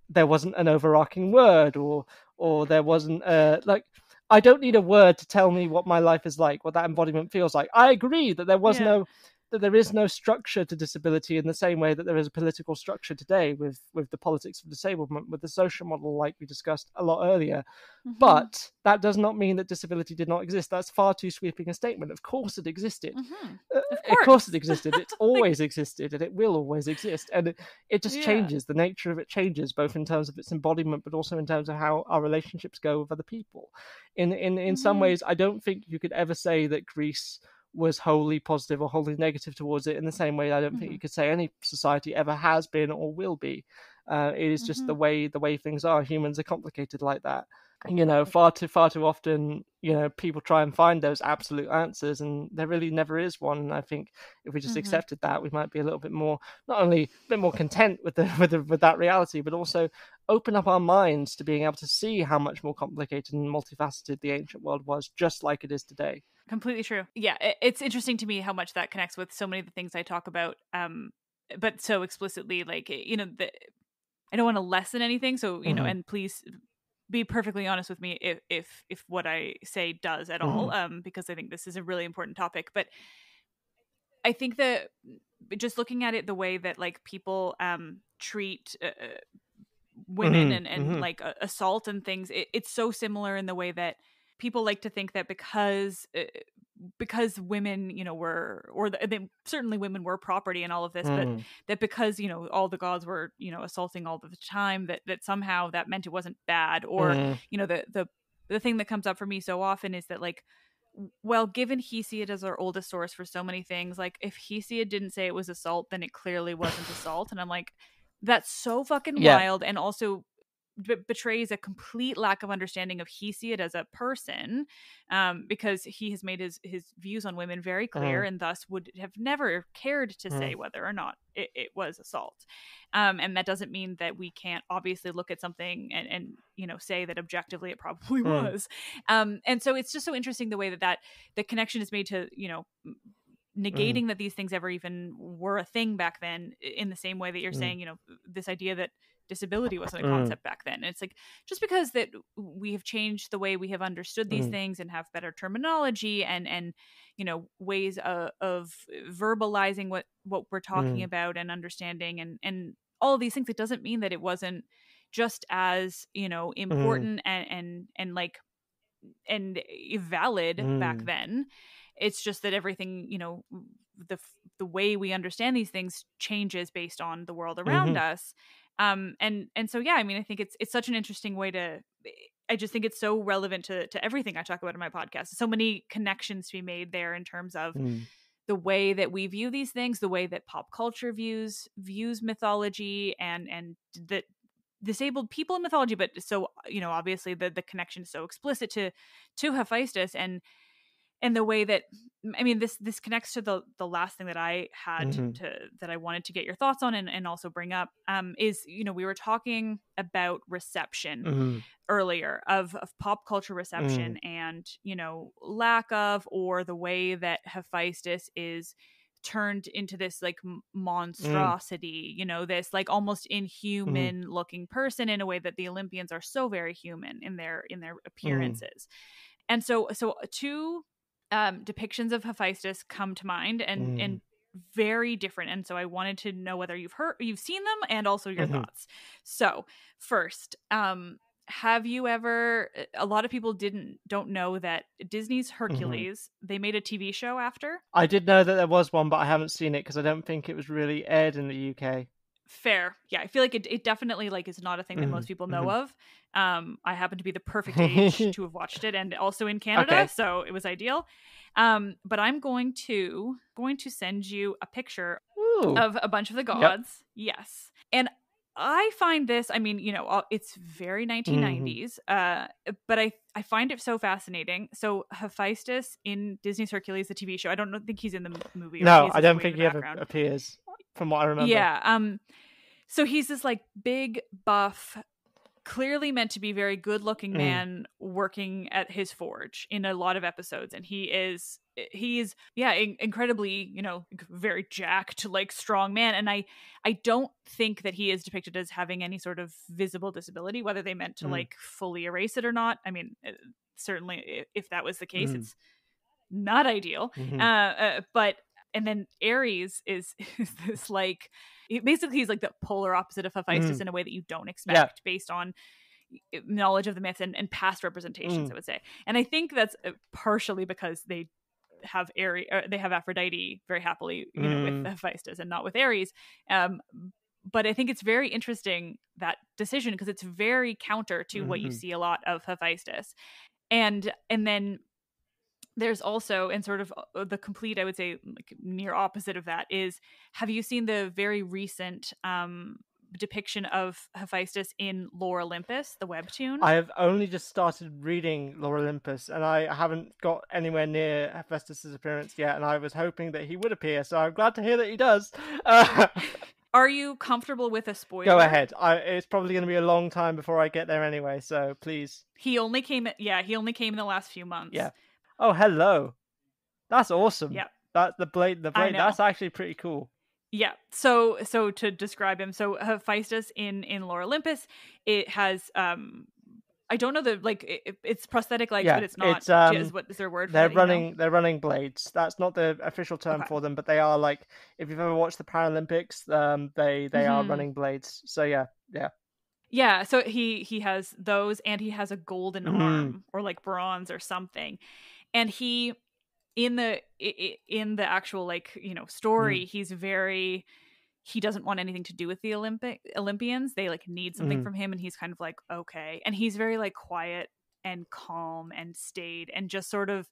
there wasn't an overarching word or or there wasn't a like I don't need a word to tell me what my life is like, what that embodiment feels like. I agree that there was Yeah. no that there is no structure to disability in the same way that there is a political structure today with with the politics of disablement, with the social model like we discussed a lot earlier. Mhm. But that does not mean that disability did not exist. That's far too sweeping a statement. Of course it existed. Mhm. Uh, Of Of course course. it existed. It's always existed and it will always exist. And it, it just Yeah. changes. The nature of it changes, both in terms of its embodiment, but also in terms of how our relationships go with other people. In in, in some Mhm. ways, I don't think you could ever say that Greece was wholly positive or wholly negative towards it in the same way I don't think Mhm. you could say any society ever has been or will be. Uh, it is just the Mhm. way the way things are. Humans are complicated like that you know far too far too often you know people try and find those absolute answers and there really never is one and i think if we just Mhm. accepted that we might be a little bit more not only a bit more content with the with the, with that reality but also open up our minds to being able to see how much more complicated and multifaceted the ancient world was just like it is today. Completely true. Yeah it's interesting to me how much that connects with so many of the things i talk about um but so explicitly like you know the i don't want to lessen anything so you know Mhm. and please be perfectly honest with me if if if what i say does at all um because i think this is a really important topic but i think that just looking at it the way that like people um treat uh, uh, women Mhm, and and mhm. like uh, assault and things it, it's so similar in the way that people like to think that because uh, because women you know were or the, they, certainly women were property and all of this but Mm. that because you know all the gods were you know assaulting all the time that that somehow that meant it wasn't bad or Mm. you know the the the thing that comes up for me so often is that like well given hesiod as our oldest source for so many things like if hesiod didn't say it was assault then it clearly wasn't assault and i'm like that's so fucking Yeah. wild and also b- betrays a complete lack of understanding of hesiod as a person um, because he has made his his views on women very clear Mhm. and thus would have never cared to say whether or not it, it was assault um, and that doesn't mean that we can't obviously look at something and, and you know say that objectively it probably Mm. was um, and so it's just so interesting the way that that the connection is made to you know m- negating that these things ever even were a thing back then in the same way that you're Mm. saying you know this idea that disability wasn't a Mm. concept back then and it's like just because that we have changed the way we have understood these Mm. things and have better terminology and and you know ways of, of verbalizing what what we're talking Mm. about and understanding and and all of these things it doesn't mean that it wasn't just as you know important and and and like and valid back Mm. then it's just that everything you know the the way we understand these things changes based on the world around Mhm. us um and and so yeah i mean i think it's it's such an interesting way to i just think it's so relevant to to everything i talk about in my podcast so many connections to be made there in terms of Mm. the way that we view these things the way that pop culture views views mythology and and that disabled people in mythology but so you know obviously the the connection is so explicit to to hephaestus and and the way that I mean this this connects to the the last thing that I had Mhm. to that I wanted to get your thoughts on and, and also bring up um is you know we were talking about reception Mhm. earlier of of pop culture reception and you know lack of or the way that Hephaestus is turned into this like m- monstrosity you know this like almost inhuman looking person in a way that the olympians are so very human in their in their appearances. And so so two um depictions of hephaestus come to mind and Mm. and very different and so i wanted to know whether you've heard you've seen them and also your Mhm. thoughts. So first um have you ever a lot of people didn't don't know that disney's hercules they made a tv show after? I did know that there was one, but I haven't seen it because I don't think it was really aired in the UK. fair. Yeah i feel like it, it definitely like is not a thing that Mhm, most people know of um i happen to be the perfect age to have watched it and also in canada Okay. so it was ideal um but i'm going to going to send you a picture Ooh. of a bunch of the gods yes and i find this i mean you know it's very Mm-hmm. 1990s uh but i i find it so fascinating so hephaestus in disney's hercules the tv show i don't think he's in the movie no, I don't think he ever appears, from what I remember. Yeah. Um so he's this like big buff clearly meant to be very good looking Mm. man working at his forge in a lot of episodes and he is he's yeah in- incredibly you know very jacked like strong man and i i don't think that he is depicted as having any sort of visible disability whether they meant to Mm. like fully erase it or not i mean uh, certainly if that was the case Mm. it's not ideal Mhm. uh, uh, but and then Ares is is this like basically he's like the polar opposite of Hephaestus Mm. in a way that you don't expect based on knowledge of the myth and, and past representations Mm. I would say and I think that's uh, partially because they have Ares or they have Aphrodite very happily you know with Mm. Hephaestus and not with Ares. um but I think it's very interesting that decision because it's very counter to what you Mhm. see a lot of Hephaestus and and then there's also and sort of uh, the complete i would say like near opposite of that is have you seen the very recent um depiction of hephaestus in lore olympus the webtoon I have only just started reading Lore Olympus, and I haven't got anywhere near hephaestus's appearance yet, and I was hoping that he would appear, so I'm glad to hear that he does. Uh, are you comfortable with a spoiler go ahead. I, it's probably going to be a long time before I get there anyway, so please. he only came yeah he only came in the last few months Yeah. Oh, hello. That's awesome. Yeah. That's the blade. The blade that's actually pretty cool. Yeah. So so to describe him, so Hephaestus in in Lore Olympus, it has um I don't know the like it, it's prosthetic legs, Yeah, but it's not. it's, um, is what is their word? for They're that, you know? running. They're running blades. That's not the official term Okay. for them, but they are like if you've ever watched the Paralympics, um, they they are Mhm. running blades. So yeah, yeah. Yeah, so he he has those and he has a golden Mhm. arm or like bronze or something. And he in the in the actual like, you know, story, Mm. he's very he doesn't want anything to do with the Olympic Olympians. They like need something Mhm. from him and he's kind of like, "Okay." And he's very like quiet and calm and staid and just sort of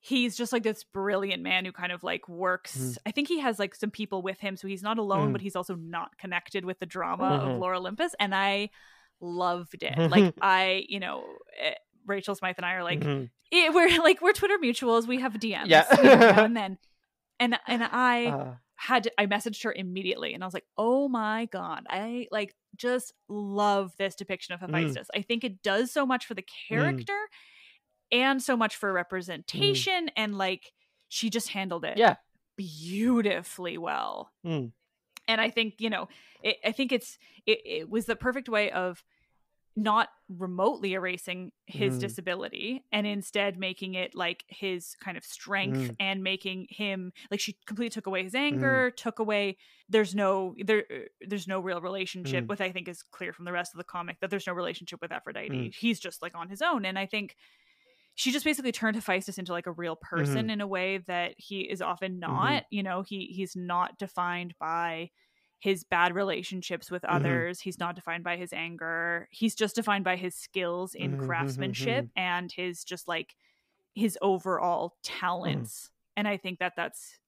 he's just like this brilliant man who kind of like works Mhm. i think he has like some people with him so he's not alone Mhm. but he's also not connected with the drama Mhm. of lore olympus and i loved it like i you know eh, rachel smythe and i are like Mhm. Eh, we're like we're twitter mutuals we have dms Yeah. now and then and and i Uh, had to, I messaged her immediately and I was like, "Oh my god, I like just love this depiction of Mm. Hephaestus. I think it does so much for the character and so much for representation and like she just handled it yeah. beautifully well." Mm. And I think, you know, it, I think it's it, it was the perfect way of not remotely erasing his Mm. disability and instead making it like his kind of strength Mm. and making him like she completely took away his anger took away there's no there there's no real relationship Mm. with i think is clear from the rest of the comic that there's no relationship with aphrodite Mm. he's just like on his own and i think she just basically turned Hephaestus into like a real person Mm-hmm. in a way that he is often not. You know, he he's not defined by his bad relationships with Mhm. others. He's not defined by his anger. He's just defined by his skills in Mhm, mhm, craftsmanship and his just like his overall talents. And I think that that's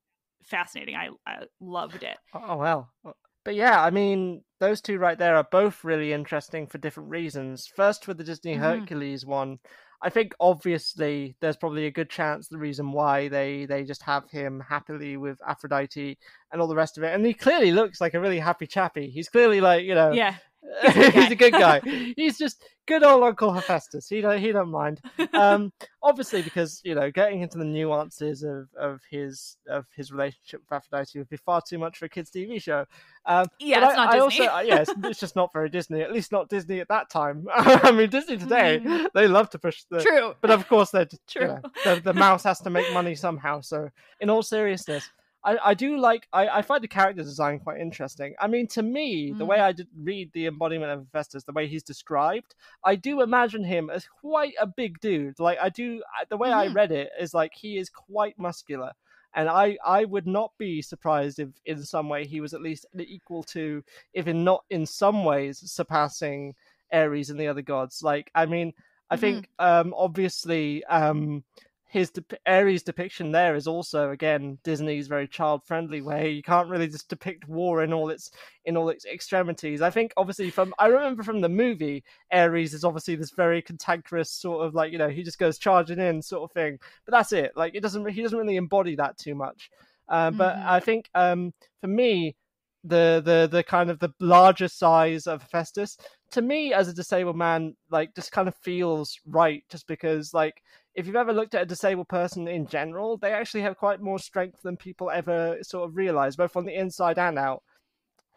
fascinating. I, I loved it. Oh well. Well, but yeah, I mean, those two right there are both really interesting for different reasons. First, with the Disney. Hercules one, I think obviously there's probably a good chance the reason why they they just have him happily with Aphrodite and all the rest of it, and he clearly looks like a really happy chappy. He's clearly like you know, Yeah. he's a good guy. He's just good old Uncle Hephaestus. He don't he don't mind. Um, obviously because you know getting into the nuances of, of his of his relationship with Aphrodite would be far too much for a kids TV show. Um, Yeah, it's I, not I Disney. also, uh, yeah, it's, it's just not very Disney. At least not Disney at that time. I mean, Disney today, Mhm. they love to push the. True. But of course, they're True. you know, the, the mouse has to make money somehow. So, in all seriousness, I, I do like. I, I find the character design quite interesting. I mean, to me, the Mm. way I did read the embodiment of Hephaestus, the way he's described, I do imagine him as quite a big dude. Like I do, the way I Mhm. read it is like he is quite muscular. And I, I would not be surprised if in some way he was at least equal to, if in not in some ways surpassing Ares and the other gods. Like, I mean, I Mhm. think um, obviously um, his dep Ares depiction there is also again Disney's very child friendly way. You can't really just depict war in all its in all its extremities. I think obviously from I remember from the movie Ares is obviously this very cantankerous sort of like you know he just goes charging in sort of thing. But that's it. Like it doesn't he doesn't really embody that too much. Uh, but Mhm. I think um, for me the the the kind of the larger size of Hephaestus to me as a disabled man like just kind of feels right just because like if you've ever looked at a disabled person in general they actually have quite more strength than people ever sort of realize both on the inside and out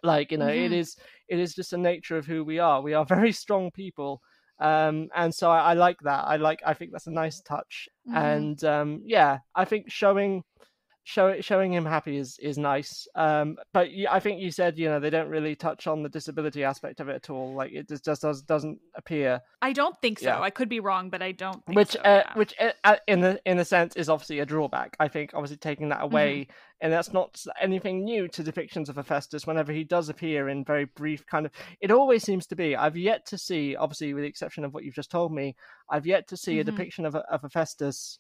like you know it Mhm. is it is just the nature of who we are we are very strong people um and so I, I like that i like i think that's a nice touch Mhm. and um yeah i think showing show, showing him happy is is nice um but I think you said you know they don't really touch on the disability aspect of it at all like it just, just does, doesn't appear I don't think so. Yeah. I could be wrong, but I don't think which so. uh, yeah. which uh, uh, in the in a sense is obviously a drawback i think obviously taking that away Mm-hmm. and that's not anything new to depictions of hephaestus whenever he does appear in very brief kind of it always seems to be i've yet to see obviously with the exception of what you've just told me i've yet to see Mhm. a depiction of, a- of hephaestus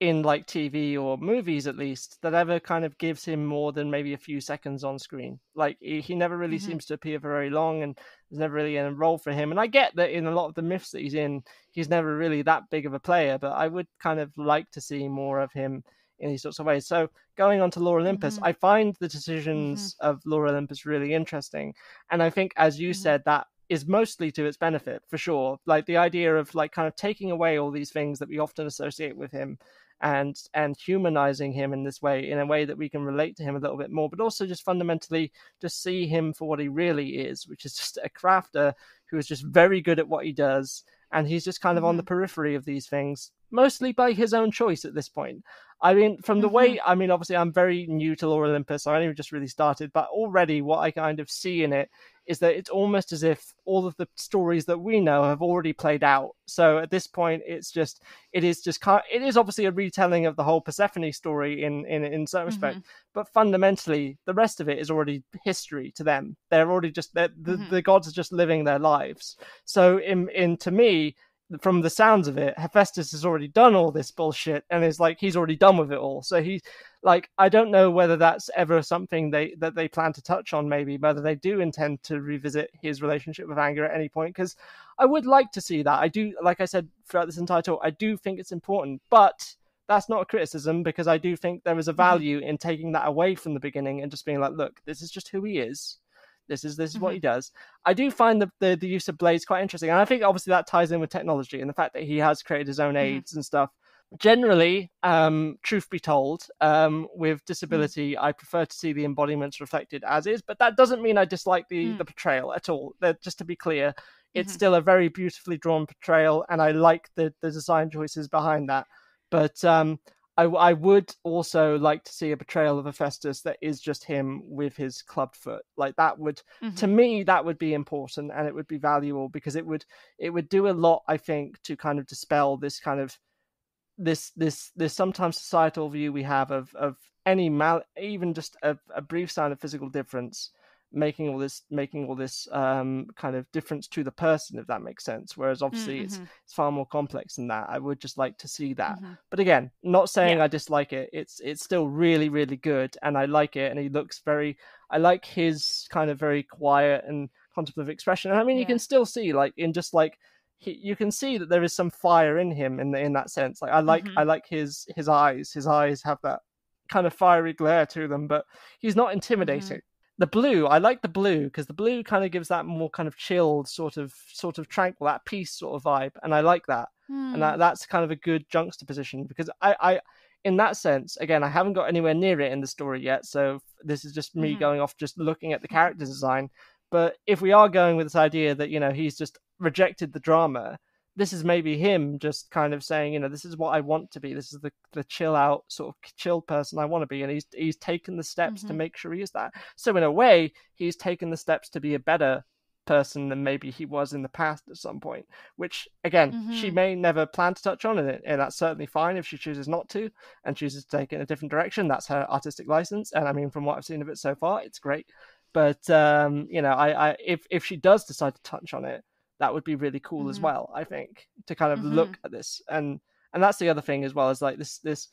in like tv or movies at least that ever kind of gives him more than maybe a few seconds on screen like he, he never really Mhm. seems to appear for very long and there's never really a role for him and i get that in a lot of the myths that he's in he's never really that big of a player, but I would kind of like to see more of him in these sorts of ways. So going on to Lore Olympus, Mhm. I find the decisions of Lore Olympus really interesting. And I think as you Mhm. said, that is mostly to its benefit for sure. Like the idea of like kind of taking away all these things that we often associate with him and and humanizing him in this way in a way that we can relate to him a little bit more but also just fundamentally just see him for what he really is which is just a crafter who is just very good at what he does and he's just kind of on the mm-hmm. periphery of these things mostly by his own choice at this point. I mean from the way mm-hmm. i mean obviously i'm very new to lore olympus i only just really started but already what i kind of see in it is that it's almost as if all of the stories that we know have already played out. So at this point it's just it is just kind it is obviously a retelling of the whole persephone story in in in some respect but fundamentally the rest of it is already history to them. They're already just they're, the, Mhm. the gods are just living their lives. So in in to me from the sounds of it hephaestus has already done all this bullshit and is like he's already done with it all. So he's like i don't know whether that's ever something they that they plan to touch on maybe whether they do intend to revisit his relationship with anger at any point because i would like to see that i do like i said throughout this entire talk i do think it's important but that's not a criticism because I do think there is a mm-hmm. value in taking that away from the beginning and just being like, look, this is just who he is. This is this is what he mm-hmm. does. I do find the, the the use of blades quite interesting, and I think obviously that ties in with technology and the fact that he has created his own mm-hmm. aids and stuff. Generally, um, truth be told, um, with disability, I prefer to see the embodiments reflected as is, but that doesn't mean I dislike the Mm. the portrayal at all. That just to be clear, it's Mhm. still a very beautifully drawn portrayal, and I like the the design choices behind that but um, I, I would also like to see a portrayal of Hephaestus that is just him with his clubbed foot. Like that would, to me, that would be important and it would be valuable because it would it would do a lot, I think, to kind of dispel this kind of this this this sometimes societal view we have of of any mal even just a, a brief sign of physical difference making all this making all this um kind of difference to the person if that makes sense whereas obviously it's Mhm. it's far more complex than that i would just like to see that Mhm. but again not saying Yeah. i dislike it it's it's still really really good and i like it and he looks very I like his kind of very quiet and contemplative expression. And I mean, you can still see like in just like he, you can see that there is some fire in him in the, in that sense. Like I like Mhm. I like his his eyes. His eyes have that kind of fiery glare to them, but he's not intimidating. The blue, I like the blue because the blue kind of gives that more kind of chilled, sort of sort of tranquil, that peace sort of vibe, and I like that Hmm. and that, that's kind of a good juxtaposition because I, I in that sense again i haven't got anywhere near it in the story yet so this is just me Mhm. going off just looking at the character design but if we are going with this idea that you know he's just rejected the drama this is maybe him just kind of saying you know this is what i want to be this is the, the chill out sort of chill person i want to be and he's he's taken the steps to Mhm. make sure he is that so in a way he's taken the steps to be a better person than maybe he was in the past at some point which again she Mhm. may never plan to touch on it and that's certainly fine if she chooses not to and chooses to take it in a different direction that's her artistic license and i mean from what i've seen of it so far it's great but um you know i, I if if she does decide to touch on it that would be really cool as Mhm. well i think to kind of Mhm. look at this and and that's the other thing as well is like this this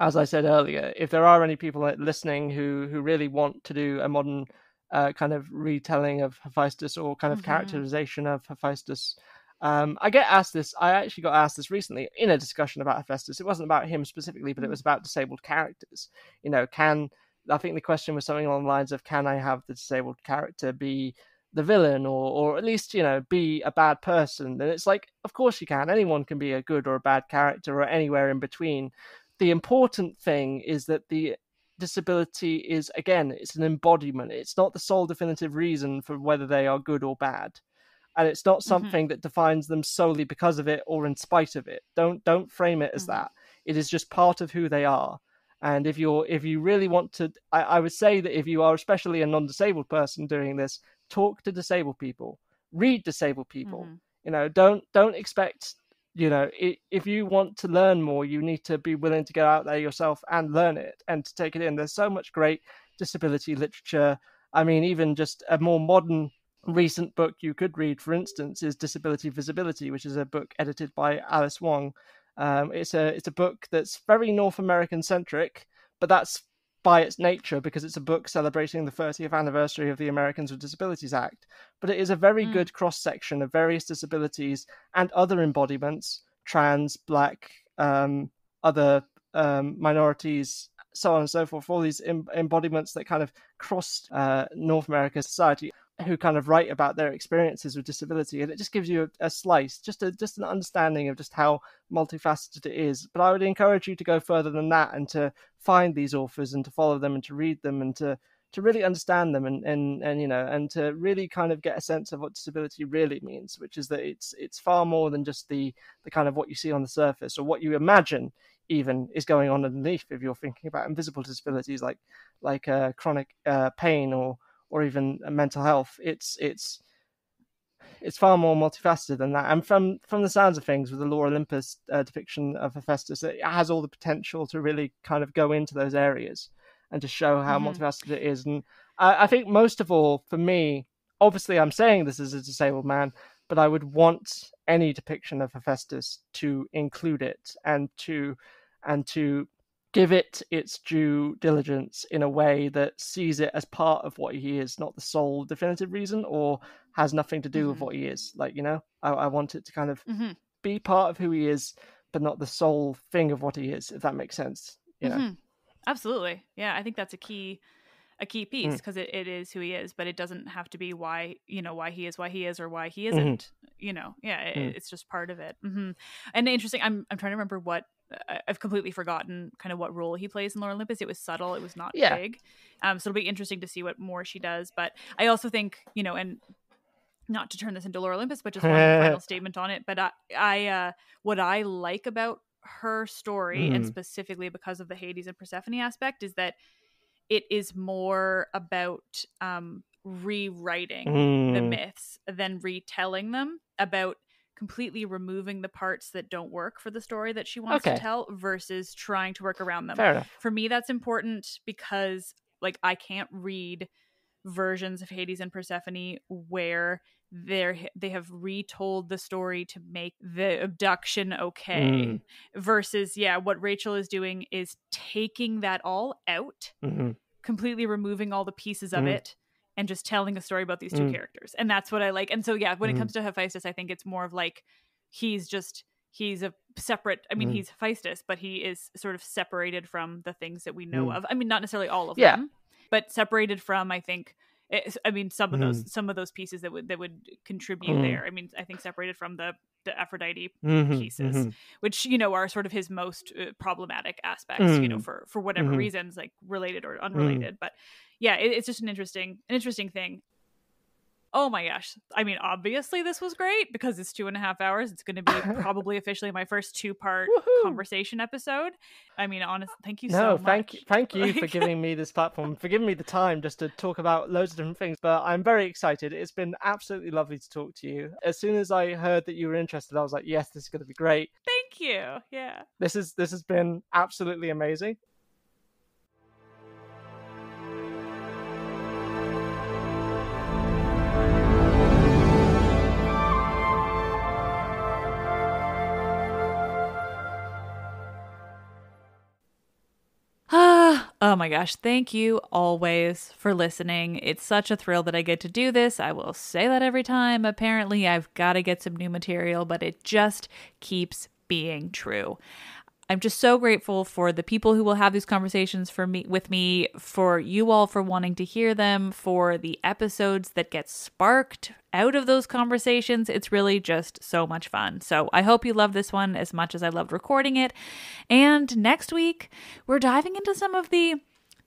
as i said earlier if there are any people listening who who really want to do a modern uh, kind of retelling of Hephaestus or kind of Mhm. characterization of Hephaestus. Um, I get asked this. I actually got asked this recently in a discussion about Hephaestus. It wasn't about him specifically, but it Mm. was about disabled characters. You know, can I think the question was something along the lines of, can I have the disabled character be the villain, or or at least you know be a bad person? then it's like, of course you can. Anyone can be a good or a bad character, or anywhere in between. The important thing is that the disability is again it's an embodiment it's not the sole definitive reason for whether they are good or bad and it's not something that defines them solely because of it or in spite of it don't don't frame it as Mhm. that it is just part of who they are and if you're if you really want to I, I would say that if you are especially a non-disabled person doing this talk to disabled people read disabled people. Mhm. you know don't don't expect you know i if you want to learn more you need to be willing to go out there yourself and learn it and to take it in. There's so much great disability literature. I mean even just a more modern recent book you could read for instance is disability visibility which is a book edited by alice wong. Um, it's a it's a book that's very north american centric but that's by its nature because it's a book celebrating the 30th anniversary of the Americans with Disabilities Act. But it is a very Mm. good cross section of various disabilities and other embodiments trans, black, um, other um, minorities, so on and so forth, all these em- embodiments that kind of cross uh, North American society who kind of write about their experiences with disability and it just gives you a, a slice just a just an understanding of just how multifaceted it is. But i would encourage you to go further than that and to find these authors and to follow them and to read them and to to really understand them and and and you know and to really kind of get a sense of what disability really means which is that it's it's far more than just the the kind of what you see on the surface or what you imagine even is going on underneath if you're thinking about invisible disabilities like like uh, chronic uh, pain or or even uh, mental health it's it's it's far more multifaceted than that and from from the sounds of things with the lore olympus uh, depiction of hephaestus it has all the potential to really kind of go into those areas and to show how Mhm. multifaceted it is and I, I think most of all for me obviously i'm saying this as a disabled man but i would want any depiction of hephaestus to include it and to and to give it its due diligence in a way that sees it as part of what he is, not the sole definitive reason or has nothing to do with Mhm. what he is. Like, you know, I, I want it to kind of Mhm. be part of who he is, but not the sole thing of what he is, if that makes sense. You know? Mhm. Absolutely. Yeah, I think that's a key a key piece Mm. because it, it is who he is, but it doesn't have to be why, you know, why he is why he is or why he isn't. You know, yeah, it, Mm. it's just part of it. hmm And interesting, I'm I'm trying to remember what I've completely forgotten kind of what role he plays in Lore Olympus. It was subtle, it was not Yeah. big. Um, so it'll be interesting to see what more she does. But I also think, you know, and not to turn this into Lore Olympus, but just one final statement on it. But I, I uh, what I like about her story, and Mhm. specifically because of the Hades and Persephone aspect, is that it is more about um, rewriting the Mm. myths than retelling them. About completely removing the parts that don't work for the story that she wants Okay. to tell versus trying to work around them Fair enough. for me that's important because like i can't read versions of hades and persephone where they're they have retold the story to make the abduction okay Mm. versus yeah what rachel is doing is taking that all out hmm completely removing all the pieces of Mhm. it and just telling a story about these two Mm. characters. And that's what I like. And so yeah, when Mhm. it comes to Hephaestus, I think it's more of like he's just he's a separate I mean, Mhm. he's Hephaestus, but he is sort of separated from the things that we know Mm. of. I mean, not necessarily all of Yeah. them, but separated from I think it, I mean some of those some of those pieces that would that would contribute Mhm. there. I mean, I think separated from the the Aphrodite Mhm, pieces mhm. which you know are sort of his most uh, problematic aspects you know Mm. for for whatever Mhm. reasons like related or unrelated but yeah it, it's just an interesting an interesting thing oh my gosh i mean obviously this was great because it's two and a half hours it's going to be probably officially my first two part conversation episode i mean honestly, thank you No, so much thank you, thank you for giving me this platform, for giving me the time just to talk about loads of different things. But I'm very excited. It's been absolutely lovely to talk to you. As soon as I heard that you were interested, I was like, yes, this is going to be great. thank you yeah This is this has been absolutely amazing. My gosh. Thank you always for listening. It's such a thrill that I get to do this. I will say that every time. Apparently, I've got to get some new material, but it just keeps being true. I'm just so grateful for the people who will have these conversations for me with me, for you all for wanting to hear them, for the episodes that get sparked out of those conversations. It's really just so much fun. So I hope you love this one as much as I loved recording it. And next week, we're diving into some of the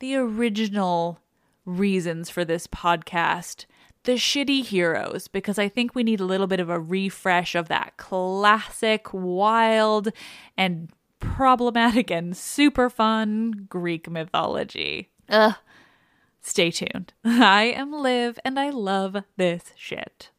the original reasons for this podcast. The shitty heroes, because I think we need a little bit of a refresh of that classic, wild, and problematic and super fun Greek mythology. Ugh. Stay tuned. I am Liv and I love this shit.